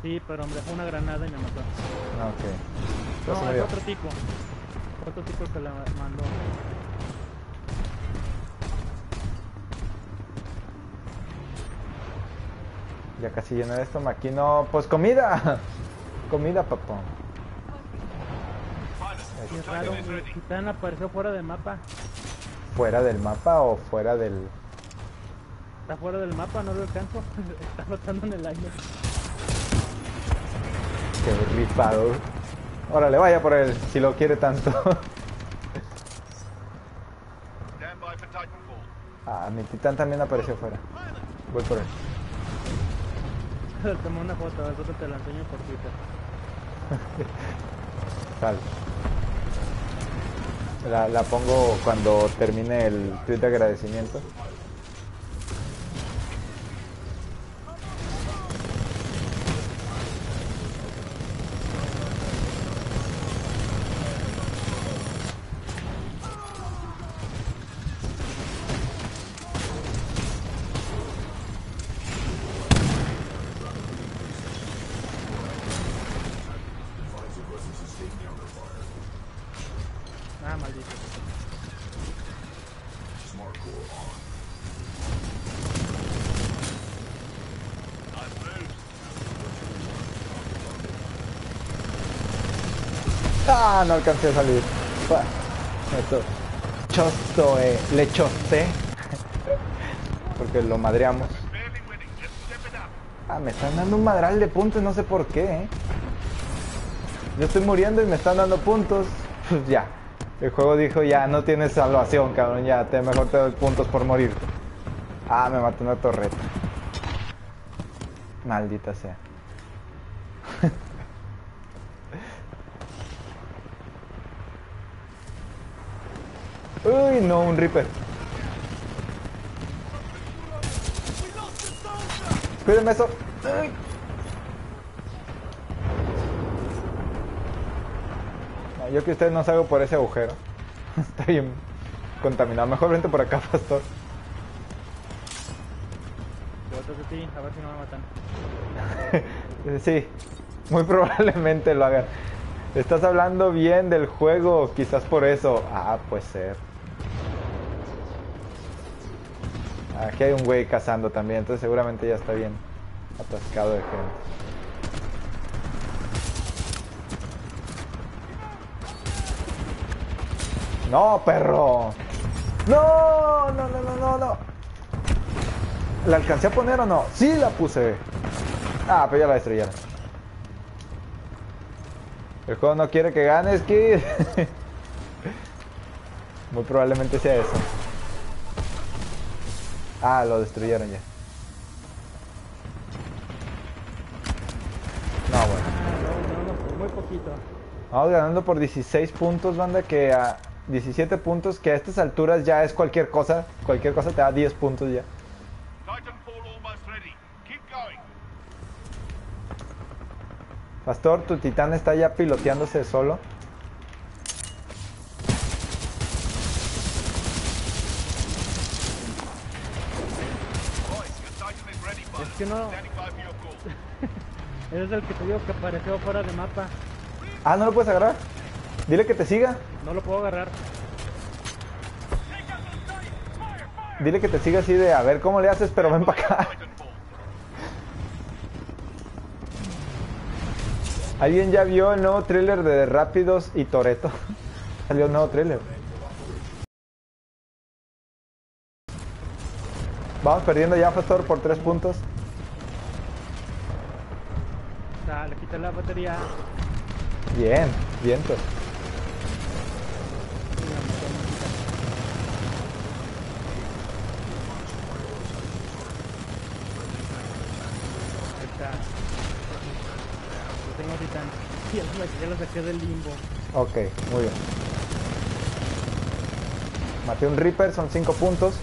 Sí, pero dejó una granada y me mató. Ah, Ok. Se No, es otro tipo. Otro tipo que la mandó. Ya casi llené esto, maquino. Pues comida. (laughs) Comida, papá. Qué raro, el titán apareció fuera del mapa. ¿Fuera del mapa o fuera del.? Está fuera del mapa, no lo alcanzo. (laughs) Está flotando en el aire. Qué rifado. Órale, vaya por él, si lo quiere tanto. Ah, mi titán también apareció fuera. Voy por él. Tomé una foto, rato te la enseño por Twitter. (laughs) Sal. La, la pongo cuando termine el tweet de agradecimiento. Ah, no alcancé a salir. Esto. Chosto, eh. Le chosté. Porque lo madreamos. Ah, me están dando un madral de puntos, no sé por qué, eh. Yo estoy muriendo y me están dando puntos. Pues ya. El juego dijo ya no tienes salvación, cabrón. Ya, te mejor te doy puntos por morir. Ah, me mató una torreta. Maldita sea. Uy, no, un Reaper. Cuídeme eso. No, yo que ustedes no salgo por ese agujero. (laughs) Está bien contaminado. Mejor vente por acá, (laughs) pastor. Yo a ver si no me matan. (laughs) Sí, muy probablemente lo hagan. Estás hablando bien del juego, quizás por eso. Ah, puede ser. Aquí hay un güey cazando también, entonces seguramente ya está bien atascado de gente. No, perro. No, no, no, no, no, no. ¿La alcancé a poner o no? Sí, la puse. Ah, pero ya la destruyeron. El juego no quiere que ganes, Kid. (laughs) Muy probablemente sea eso. Ah, lo destruyeron ya. No, bueno. Ah, no, no, no, muy poquito. Vamos ganando por 16 puntos, banda, que a 17 puntos, que a estas alturas ya es cualquier cosa. Cualquier cosa te da 10 puntos ya. Pastor, tu titán está ya piloteándose solo. Boys, your Titan is ready, pilot. Es que no, (laughs) ese es el que te digo que apareció fuera de mapa. Ah, ¿no lo puedes agarrar? Dile que te siga. No lo puedo agarrar. Dile que te siga así de a ver cómo le haces, pero ven para acá. (laughs) ¿Alguien ya vio el nuevo tráiler de Rápidos y Toreto? (laughs) Salió un nuevo tráiler. Vamos perdiendo ya, Pastor, por 3 puntos. Sea, le quité la batería. Bien. Ya lo- ya lo saqué del limbo. Ok, muy bien. Maté un Reaper, son 5 puntos.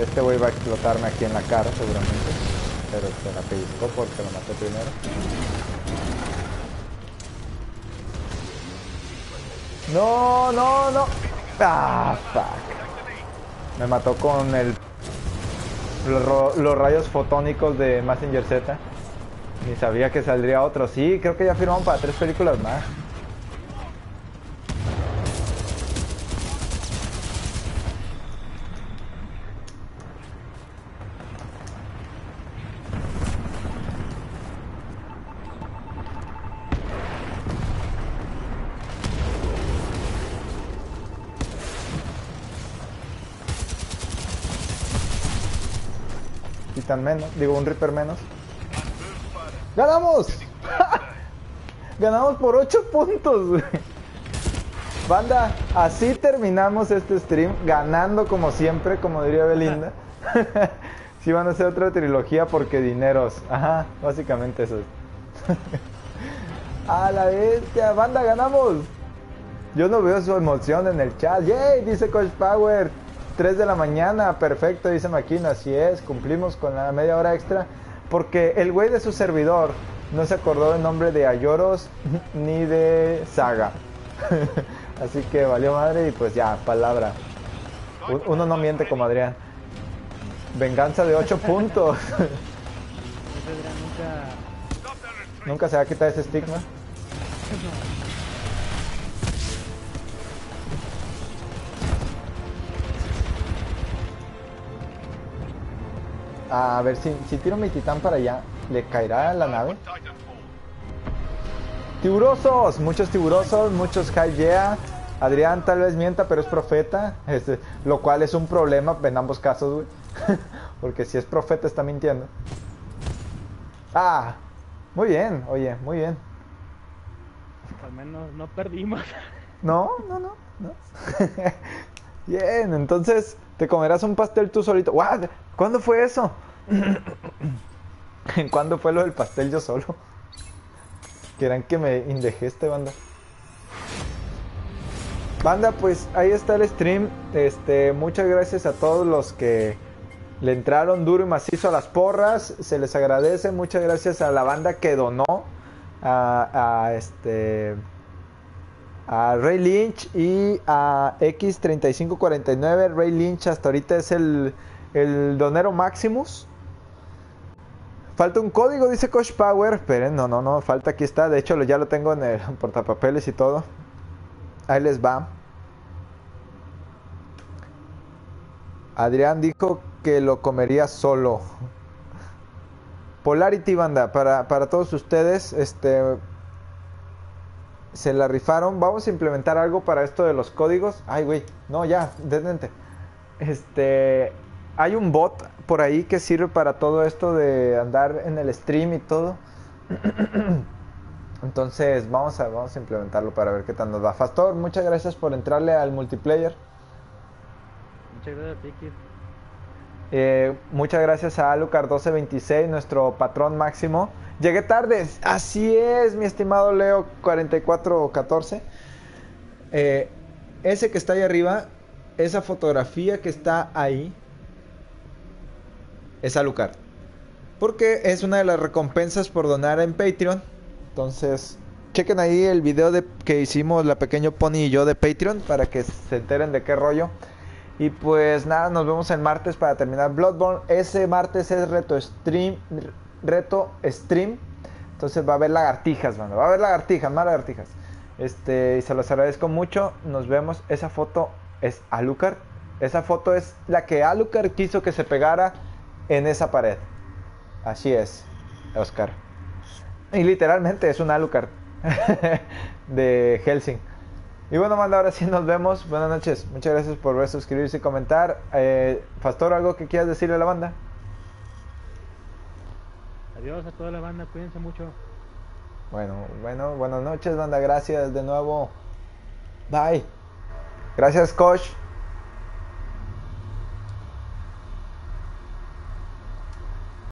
Este güey va a explotarme aquí en la cara seguramente. Pero se la pellizcó porque lo maté primero. No, no, no. Ah, fuck. Me mató con el los, rayos fotónicos de Messenger Z. Ni sabía que saldría otro. Sí, creo que ya firmaron para tres películas más. Menos, digo un Reaper menos. ¡Ganamos! (laughs) Ganamos por 8 puntos. Banda, así terminamos este stream, ganando como siempre, como diría Belinda. (laughs) Si van a hacer otra trilogía porque dineros. Ajá, básicamente eso es. (laughs) A la bestia, banda, ganamos. Yo no veo su emoción en el chat. ¡Yay! Dice Coach Power. 3 de la mañana, perfecto, dice Maquina. Así es, cumplimos con la media hora extra. Porque el güey de su servidor no se acordó del nombre de Ayoros ni de Saga. (laughs) Así que valió madre y pues ya, palabra. Un- Uno no miente como Adrián. Venganza de 8 puntos. (laughs) Nunca se va a quitar ese estigma. A ver si, si tiro mi titán para allá, ¿le caerá a la nave? Tiburosos, muchos tiburosos, muchos high yeah. Adrián tal vez mienta, pero es profeta, este, lo cual es un problema en ambos casos, güey. (laughs) Porque si es profeta está mintiendo. Ah, muy bien, oye, muy bien. Al menos no perdimos. No, no, no, no. (laughs) Bien, entonces te comerás un pastel tú solito. What? ¿Cuándo fue eso? (coughs) ¿Cuándo fue lo del pastel yo solo? ¿Quieran que me indejé este banda? Banda, pues ahí está el stream. Este, muchas gracias a todos los que le entraron duro y macizo a las porras. Se les agradece. Muchas gracias a la banda que donó a, a este a Ray Lynch y a X3549. Ray Lynch hasta ahorita es el, el donero Maximus. Falta un código, dice Coach Power. Esperen, no, no, no, falta aquí está. De hecho, ya lo tengo en el (laughs) portapapeles y todo. Ahí les va. Adrián dijo que lo comería solo. Polarity banda, para, para todos ustedes, este se la rifaron. Vamos a implementar algo para esto de los códigos. Ay, güey, no, ya, detente. Este, hay un bot por ahí que sirve para todo esto de andar en el stream y todo. (clears throat) Entonces, vamos a, vamos a implementarlo para ver qué tal nos va. Fastor, muchas gracias por entrarle al multiplayer. Muchas gracias, Tiki. Eh, muchas gracias a Alucard1226, nuestro patrón máximo. Llegué tarde, así es, mi estimado Leo 4414. Eh, ese que está ahí arriba, esa fotografía que está ahí, es Alucard. Porque es una de las recompensas por donar en Patreon. Entonces, chequen ahí el video de, que hicimos la pequeño Pony y yo de Patreon para que se enteren de qué rollo. Y pues nada, nos vemos el martes para terminar Bloodborne. Ese martes es reto stream, reto stream. Entonces va a haber lagartijas, mano. Va a haber lagartijas, más lagartijas. Este, y se los agradezco mucho. Nos vemos. Esa foto es Alucard. Esa foto es la que Alucard quiso que se pegara en esa pared. Así es, Oscar. Y literalmente es un Alucard (laughs) de Helsing. Y bueno, manda, ahora sí nos vemos. Buenas noches. Muchas gracias por ver, suscribirse y comentar. Eh, Pastor, ¿algo que quieras decirle a la banda? Adiós a toda la banda, cuídense mucho. Bueno, bueno, buenas noches, banda. Gracias de nuevo. Bye. Gracias, coach.